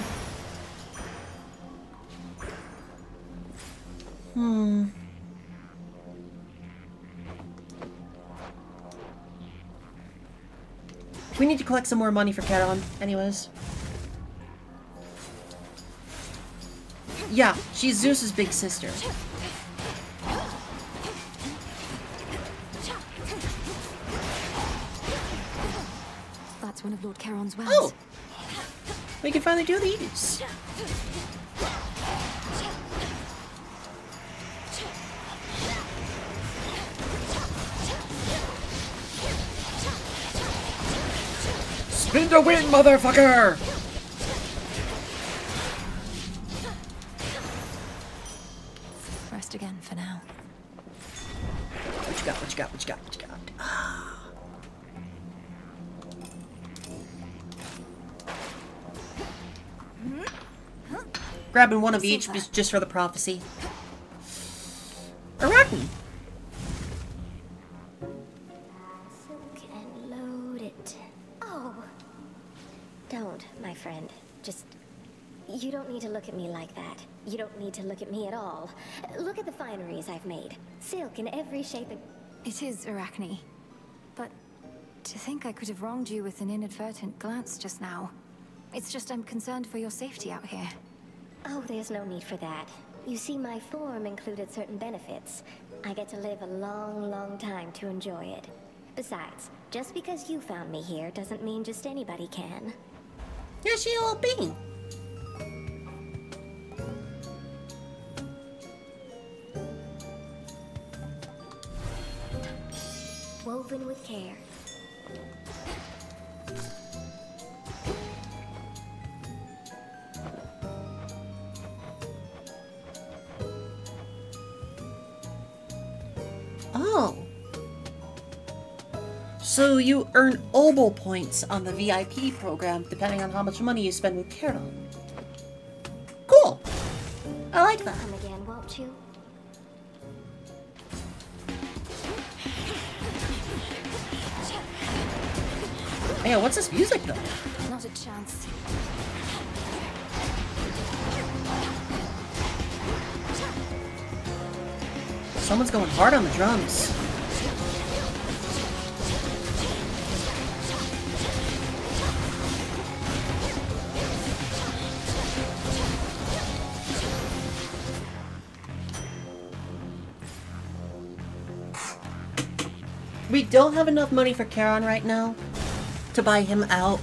We need to collect some more money for Charon, anyways. Yeah, she's Zeus's big sister. That's one of Lord Charon's wells. Oh! We can finally do these. Spin the win, motherfucker! Rest again for now. What you got? What you got? What you got? What you got? Ah. Grabbing one of each just, just for the prophecy. Silk in every shape and. It is Arachne. But to think I could have wronged you with an inadvertent glance just now. It's just I'm concerned for your safety out here. Oh, there's no need for that. You see, my form included certain benefits. I get to live a long, long time to enjoy it. Besides, just because you found me here doesn't mean just anybody can. Yeah, she a little Woven with care. Oh. So you earn Obol points on the VIP program depending on how much money you spend with Charon. Cool. I like that. Come again, won't you? Man, what's this music though? Not a chance. Someone's going hard on the drums. We don't have enough money for Charon right now to buy him out.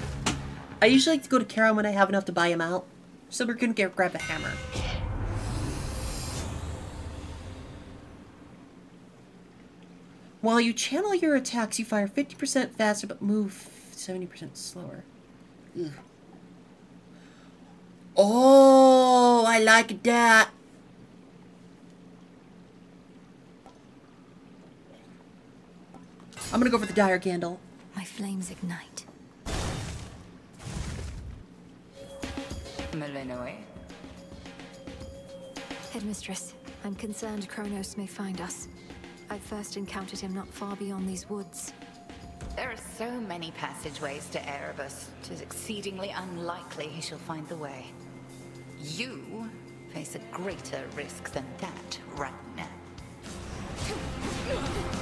I usually like to go to Charon when I have enough to buy him out. So we're gonna get, grab a hammer. While you channel your attacks, you fire 50% faster but move 70% slower. Ugh. Oh, I like that. I'm gonna go for the dire candle. My flames ignite. Melinoë? Headmistress, I'm concerned Kronos may find us. I first encountered him not far beyond these woods. There are so many passageways to Erebus. Tis exceedingly unlikely he shall find the way. You face a greater risk than that right now.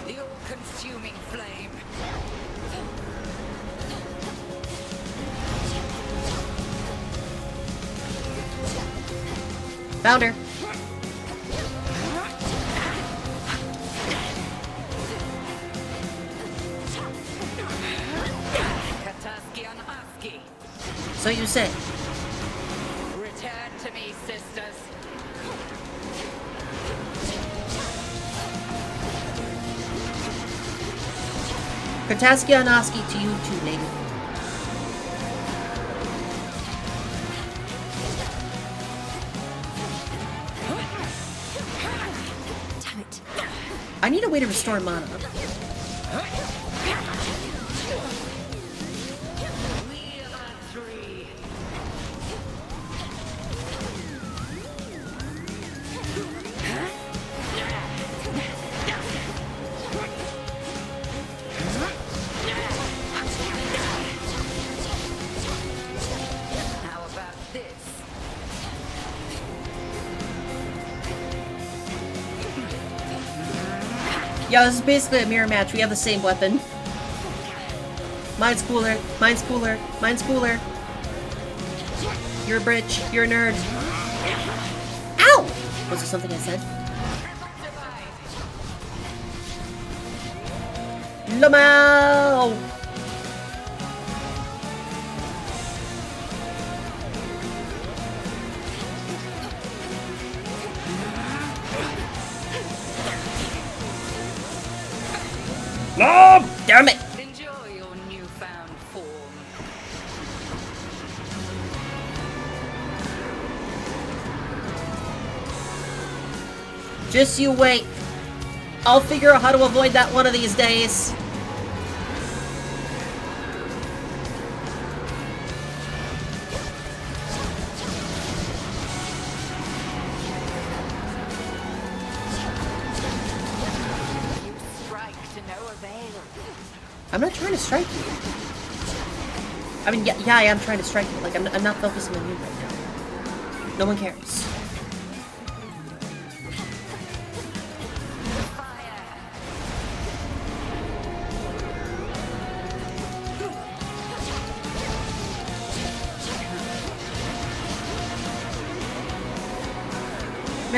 The all-consuming flame. Found her. So you say. Return to me, sisters. Krataskia Noski to you too, lady. I need a way to restore mana. Yeah, this is basically a mirror match. We have the same weapon. Mine's cooler. Mine's cooler. Mine's cooler. You're a bitch. You're a nerd. Ow! Was there something I said? Lamau! Just you wait. I'll figure out how to avoid that one of these days. I'm not trying to strike you. I mean, yeah, yeah, I am trying to strike you. Like, I'm, I'm not focusing on you right now. No one cares.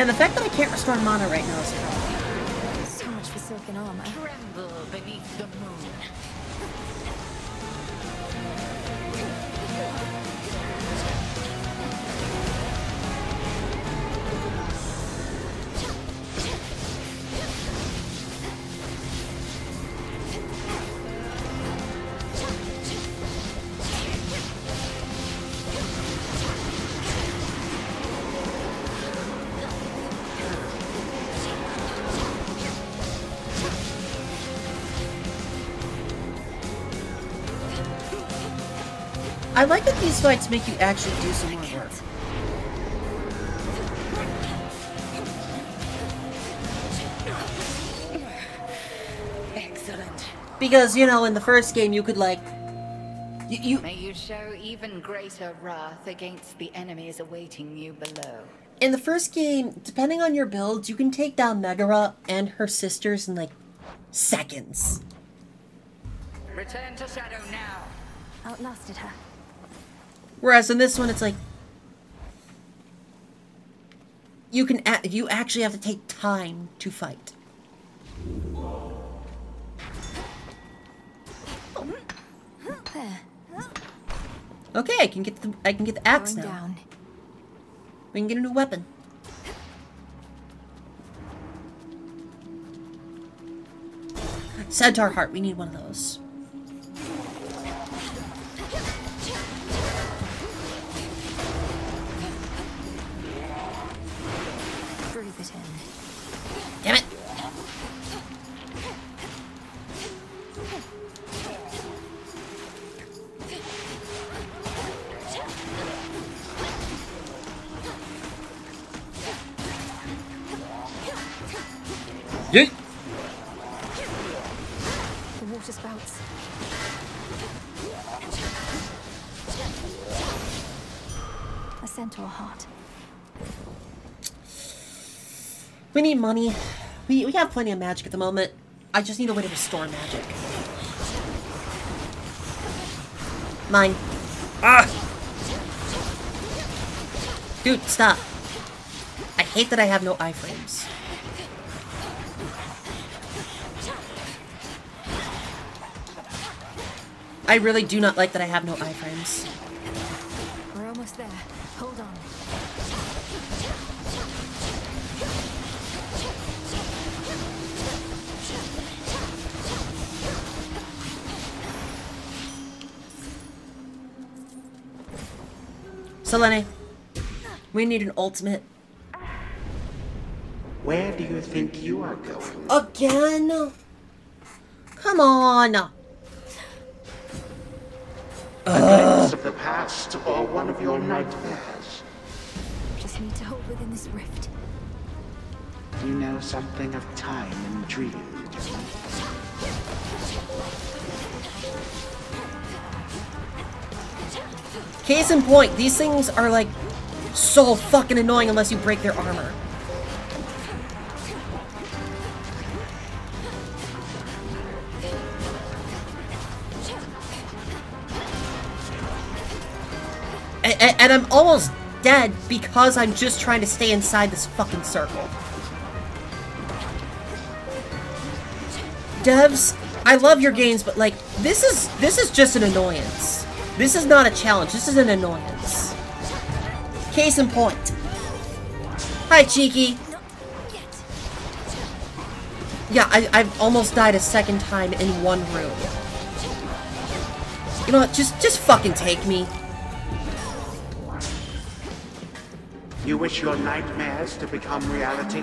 Man, the fact that I can't restore mana right now is a. So much for silken armor. Tremble beneath the moon. These fights make you actually do some more work. Excellent. Because, you know, in the first game you could, like... You, you, May you show even greater wrath against the enemies awaiting you below. in the first game, depending on your builds, you can take down Megara and her sisters in, like, seconds. Return to Shadow now. Outlasted her. Whereas in this one, it's like... You can, a- you actually have to take time to fight. Okay, I can get the I can get the axe now. down. We can get a new weapon. Centaur heart, we need one of those. Yeet! The water spouts. A centaur heart. We need money. We, we have plenty of magic at the moment. I just need a way to restore magic. Mine. Ah! Dude, stop. I hate that I have no iframes. I really do not like that I have no iframes. We're almost there. Hold on. Selene, we need an ultimate. Where do you think you are going? Again? Come on. A glimpse of the past or one of your nightmares? Just need to hold within this rift. You know something of time and dream. Case in point, these things are like so fucking annoying unless you break their armor. Almost dead because I'm just trying to stay inside this fucking circle. Devs, I love your games, but like, this is this is just an annoyance. This is not a challenge, this is an annoyance. Case in point. Hi, Cheeky. Yeah, I, I've almost died a second time in one room. You know what, just, just fucking take me. You wish your nightmares to become reality?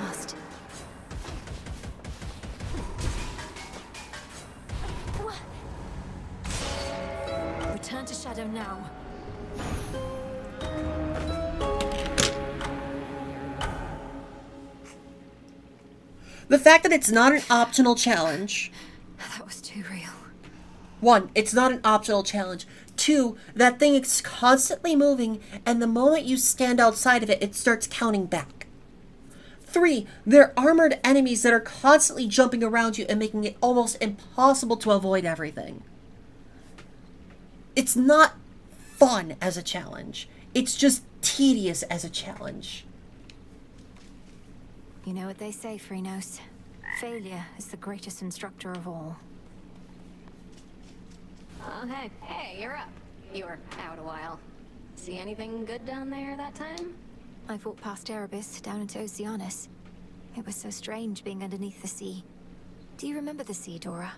Return to Shadow now. The fact that it's not an optional challenge. That was too real. One, it's not an optional challenge. Two, that thing is constantly moving, and the moment you stand outside of it, it starts counting back. Three, they're armored enemies that are constantly jumping around you and making it almost impossible to avoid everything. It's not fun as a challenge. It's just tedious as a challenge. You know what they say, Frinos. Failure is the greatest instructor of all. Oh, hey. Hey, you're up. You were out a while. See anything good down there that time? I fought past Erebus, down into Oceanus. It was so strange being underneath the sea. Do you remember the sea, Dora?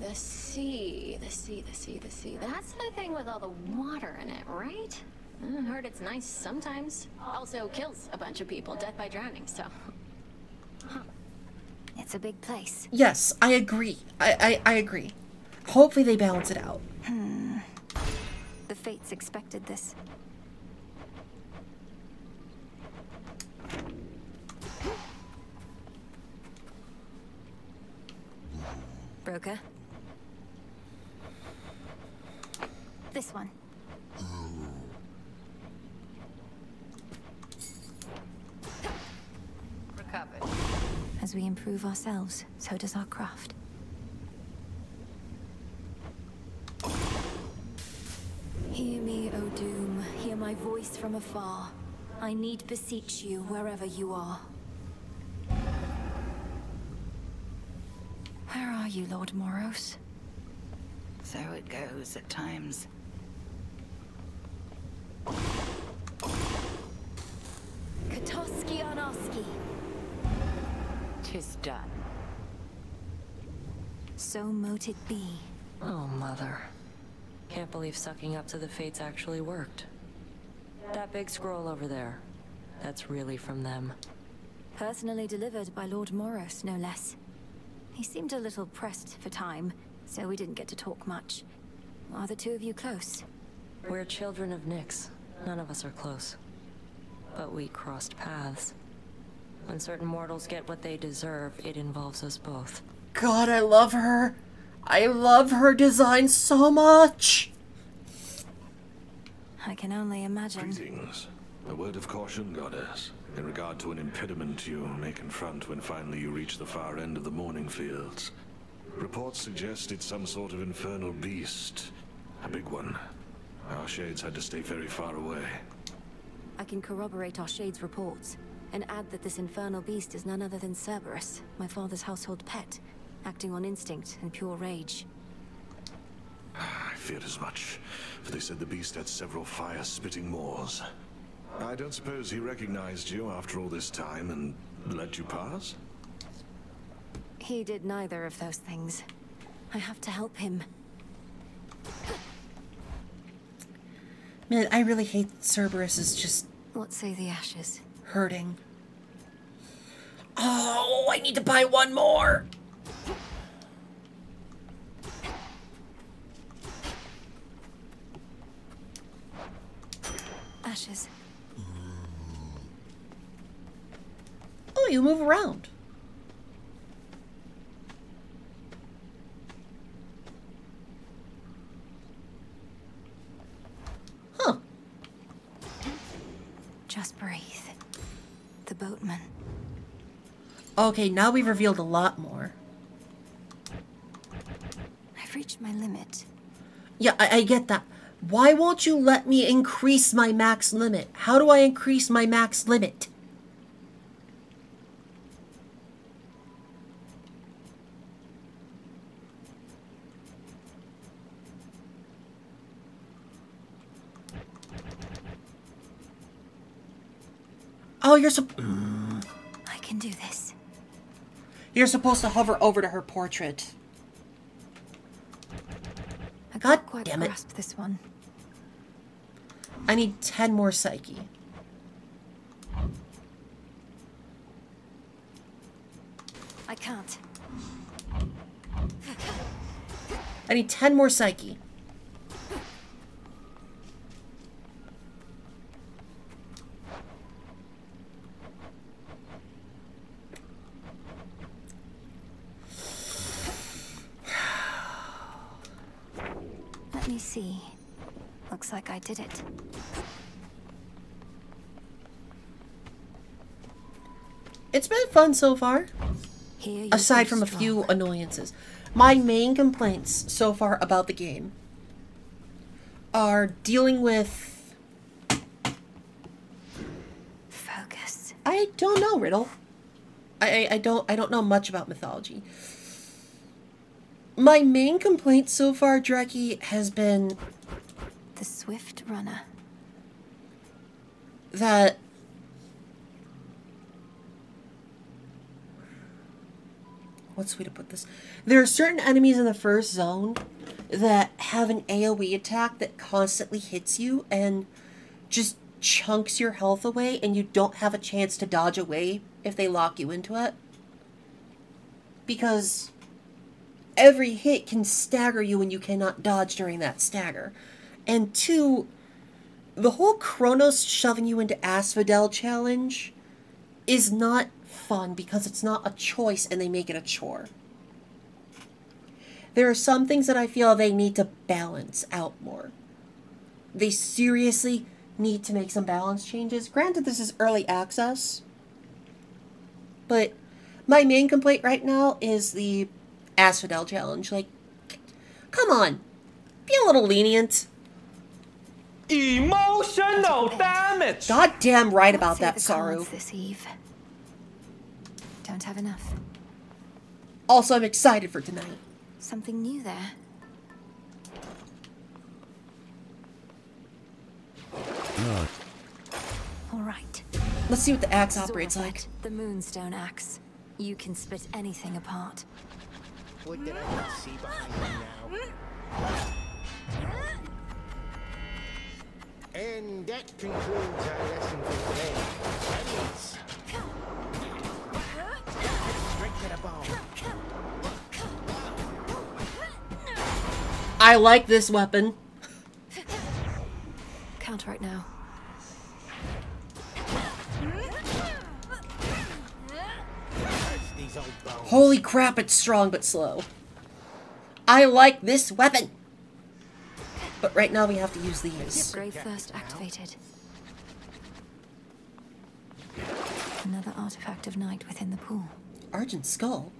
The sea, the sea, the sea, the sea. That's the thing with all the water in it, right? I heard it's nice sometimes. Also kills a bunch of people, death by drowning, so... It's a big place. Yes, I agree. I, I, I agree. Hopefully they balance it out. Hmm. The fates expected this. Broker? This one. Recovered. As we improve ourselves, so does our craft. From afar. I need beseech you wherever you are. Where are you, Lord Moros? So it goes at times. Katoski Anoski. Tis done. So mote it be. Oh, Mother. Can't believe sucking up to the fates actually worked. That big scroll over there, that's really from them. Personally delivered by Lord Moros, no less. He seemed a little pressed for time, so we didn't get to talk much. Are the two of you close? We're children of Nyx. None of us are close. But we crossed paths. When certain mortals get what they deserve, it involves us both. God, I love her. I love her design so much. I can only imagine. Greetings. A word of caution, goddess, in regard to an impediment you may confront when finally you reach the far end of the Mourning Fields. Reports suggest it's some sort of infernal beast. A big one. Our shades had to stay very far away. I can corroborate our Shade's reports, and add that this infernal beast is none other than Cerberus, my father's household pet, acting on instinct and pure rage. Ah, I feared as much, for they said the beast had several fire-spitting maws. I don't suppose he recognized you after all this time and let you pass? He did neither of those things. I have to help him. Man, I really hate Cerberus is just What say the ashes? hurting. Oh, I need to buy one more. Ashes. Mm. Oh, you move around. Huh. Just breathe. The boatman. Okay, now we've revealed a lot more. I've reached my limit. Yeah, I, I get that. Why won't you let me increase my max limit? How do I increase my max limit? Oh, you're sup- I can do this. You're supposed to hover over to her portrait. I God can't quite damn it. grasp this one. I need 10 more psyche. I can't. I need 10 more psyche. Let me see. Looks like I did it. It's been fun so far. Aside from a few annoyances. My main complaints so far about the game are dealing with. Focus. I don't know, Riddle. I, I, don't I don't know much about mythology. My main complaint so far, Dreki, has been The swift runner. that what's the way to put this? There are certain enemies in the first zone that have an AoE attack that constantly hits you and just chunks your health away, and you don't have a chance to dodge away if they lock you into it. Because every hit can stagger you and you cannot dodge during that stagger. And two, the whole Kronos shoving you into Asphodel challenge is not fun because it's not a choice and they make it a chore. There are some things that I feel they need to balance out more. They seriously need to make some balance changes. Granted, this is early access, but my main complaint right now is the Asphodel challenge. Like, come on, be a little lenient. Emotional damage! Goddamn right about that, the Saru. This eve. Don't have enough. Also, I'm excited for tonight. Something new there. All right. Let's see what the axe Still operates like. that, The Moonstone Axe. You can split anything apart. What did I not see behind me now? And that concludes our lesson for today. Enemies. I like this weapon. Count right now. These old bones. Holy crap, it's strong but slow. I like this weapon! But right now we have to use these. Grave Thirst activated. Another artifact of night within the pool. Argent Skull?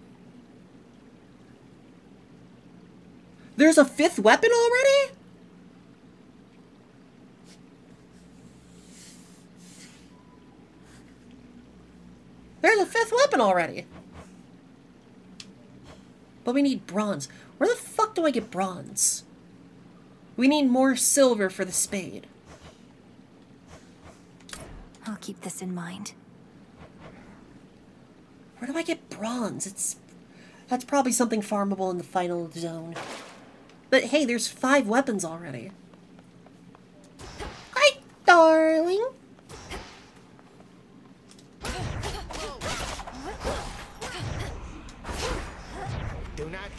There's a fifth weapon already? There's a fifth weapon already. But we need bronze. Where the fuck do I get bronze? We need more silver for the spade. I'll keep this in mind. Where do I get bronze? It's that's probably something farmable in the final zone. But hey, there's five weapons already. Hi, darling. Do not.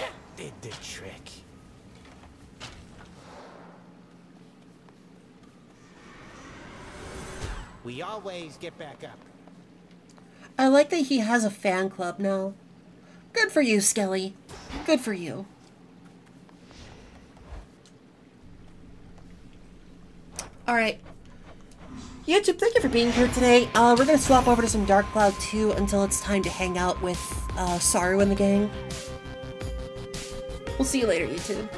That did the trick. We always get back up. I like that he has a fan club now. Good for you, Skelly. Good for you. Alright. YouTube, thank you for being here today. Uh, we're to swap over to some Dark Cloud 2 until it's time to hang out with uh, Saru and the gang. We'll see you later, YouTube.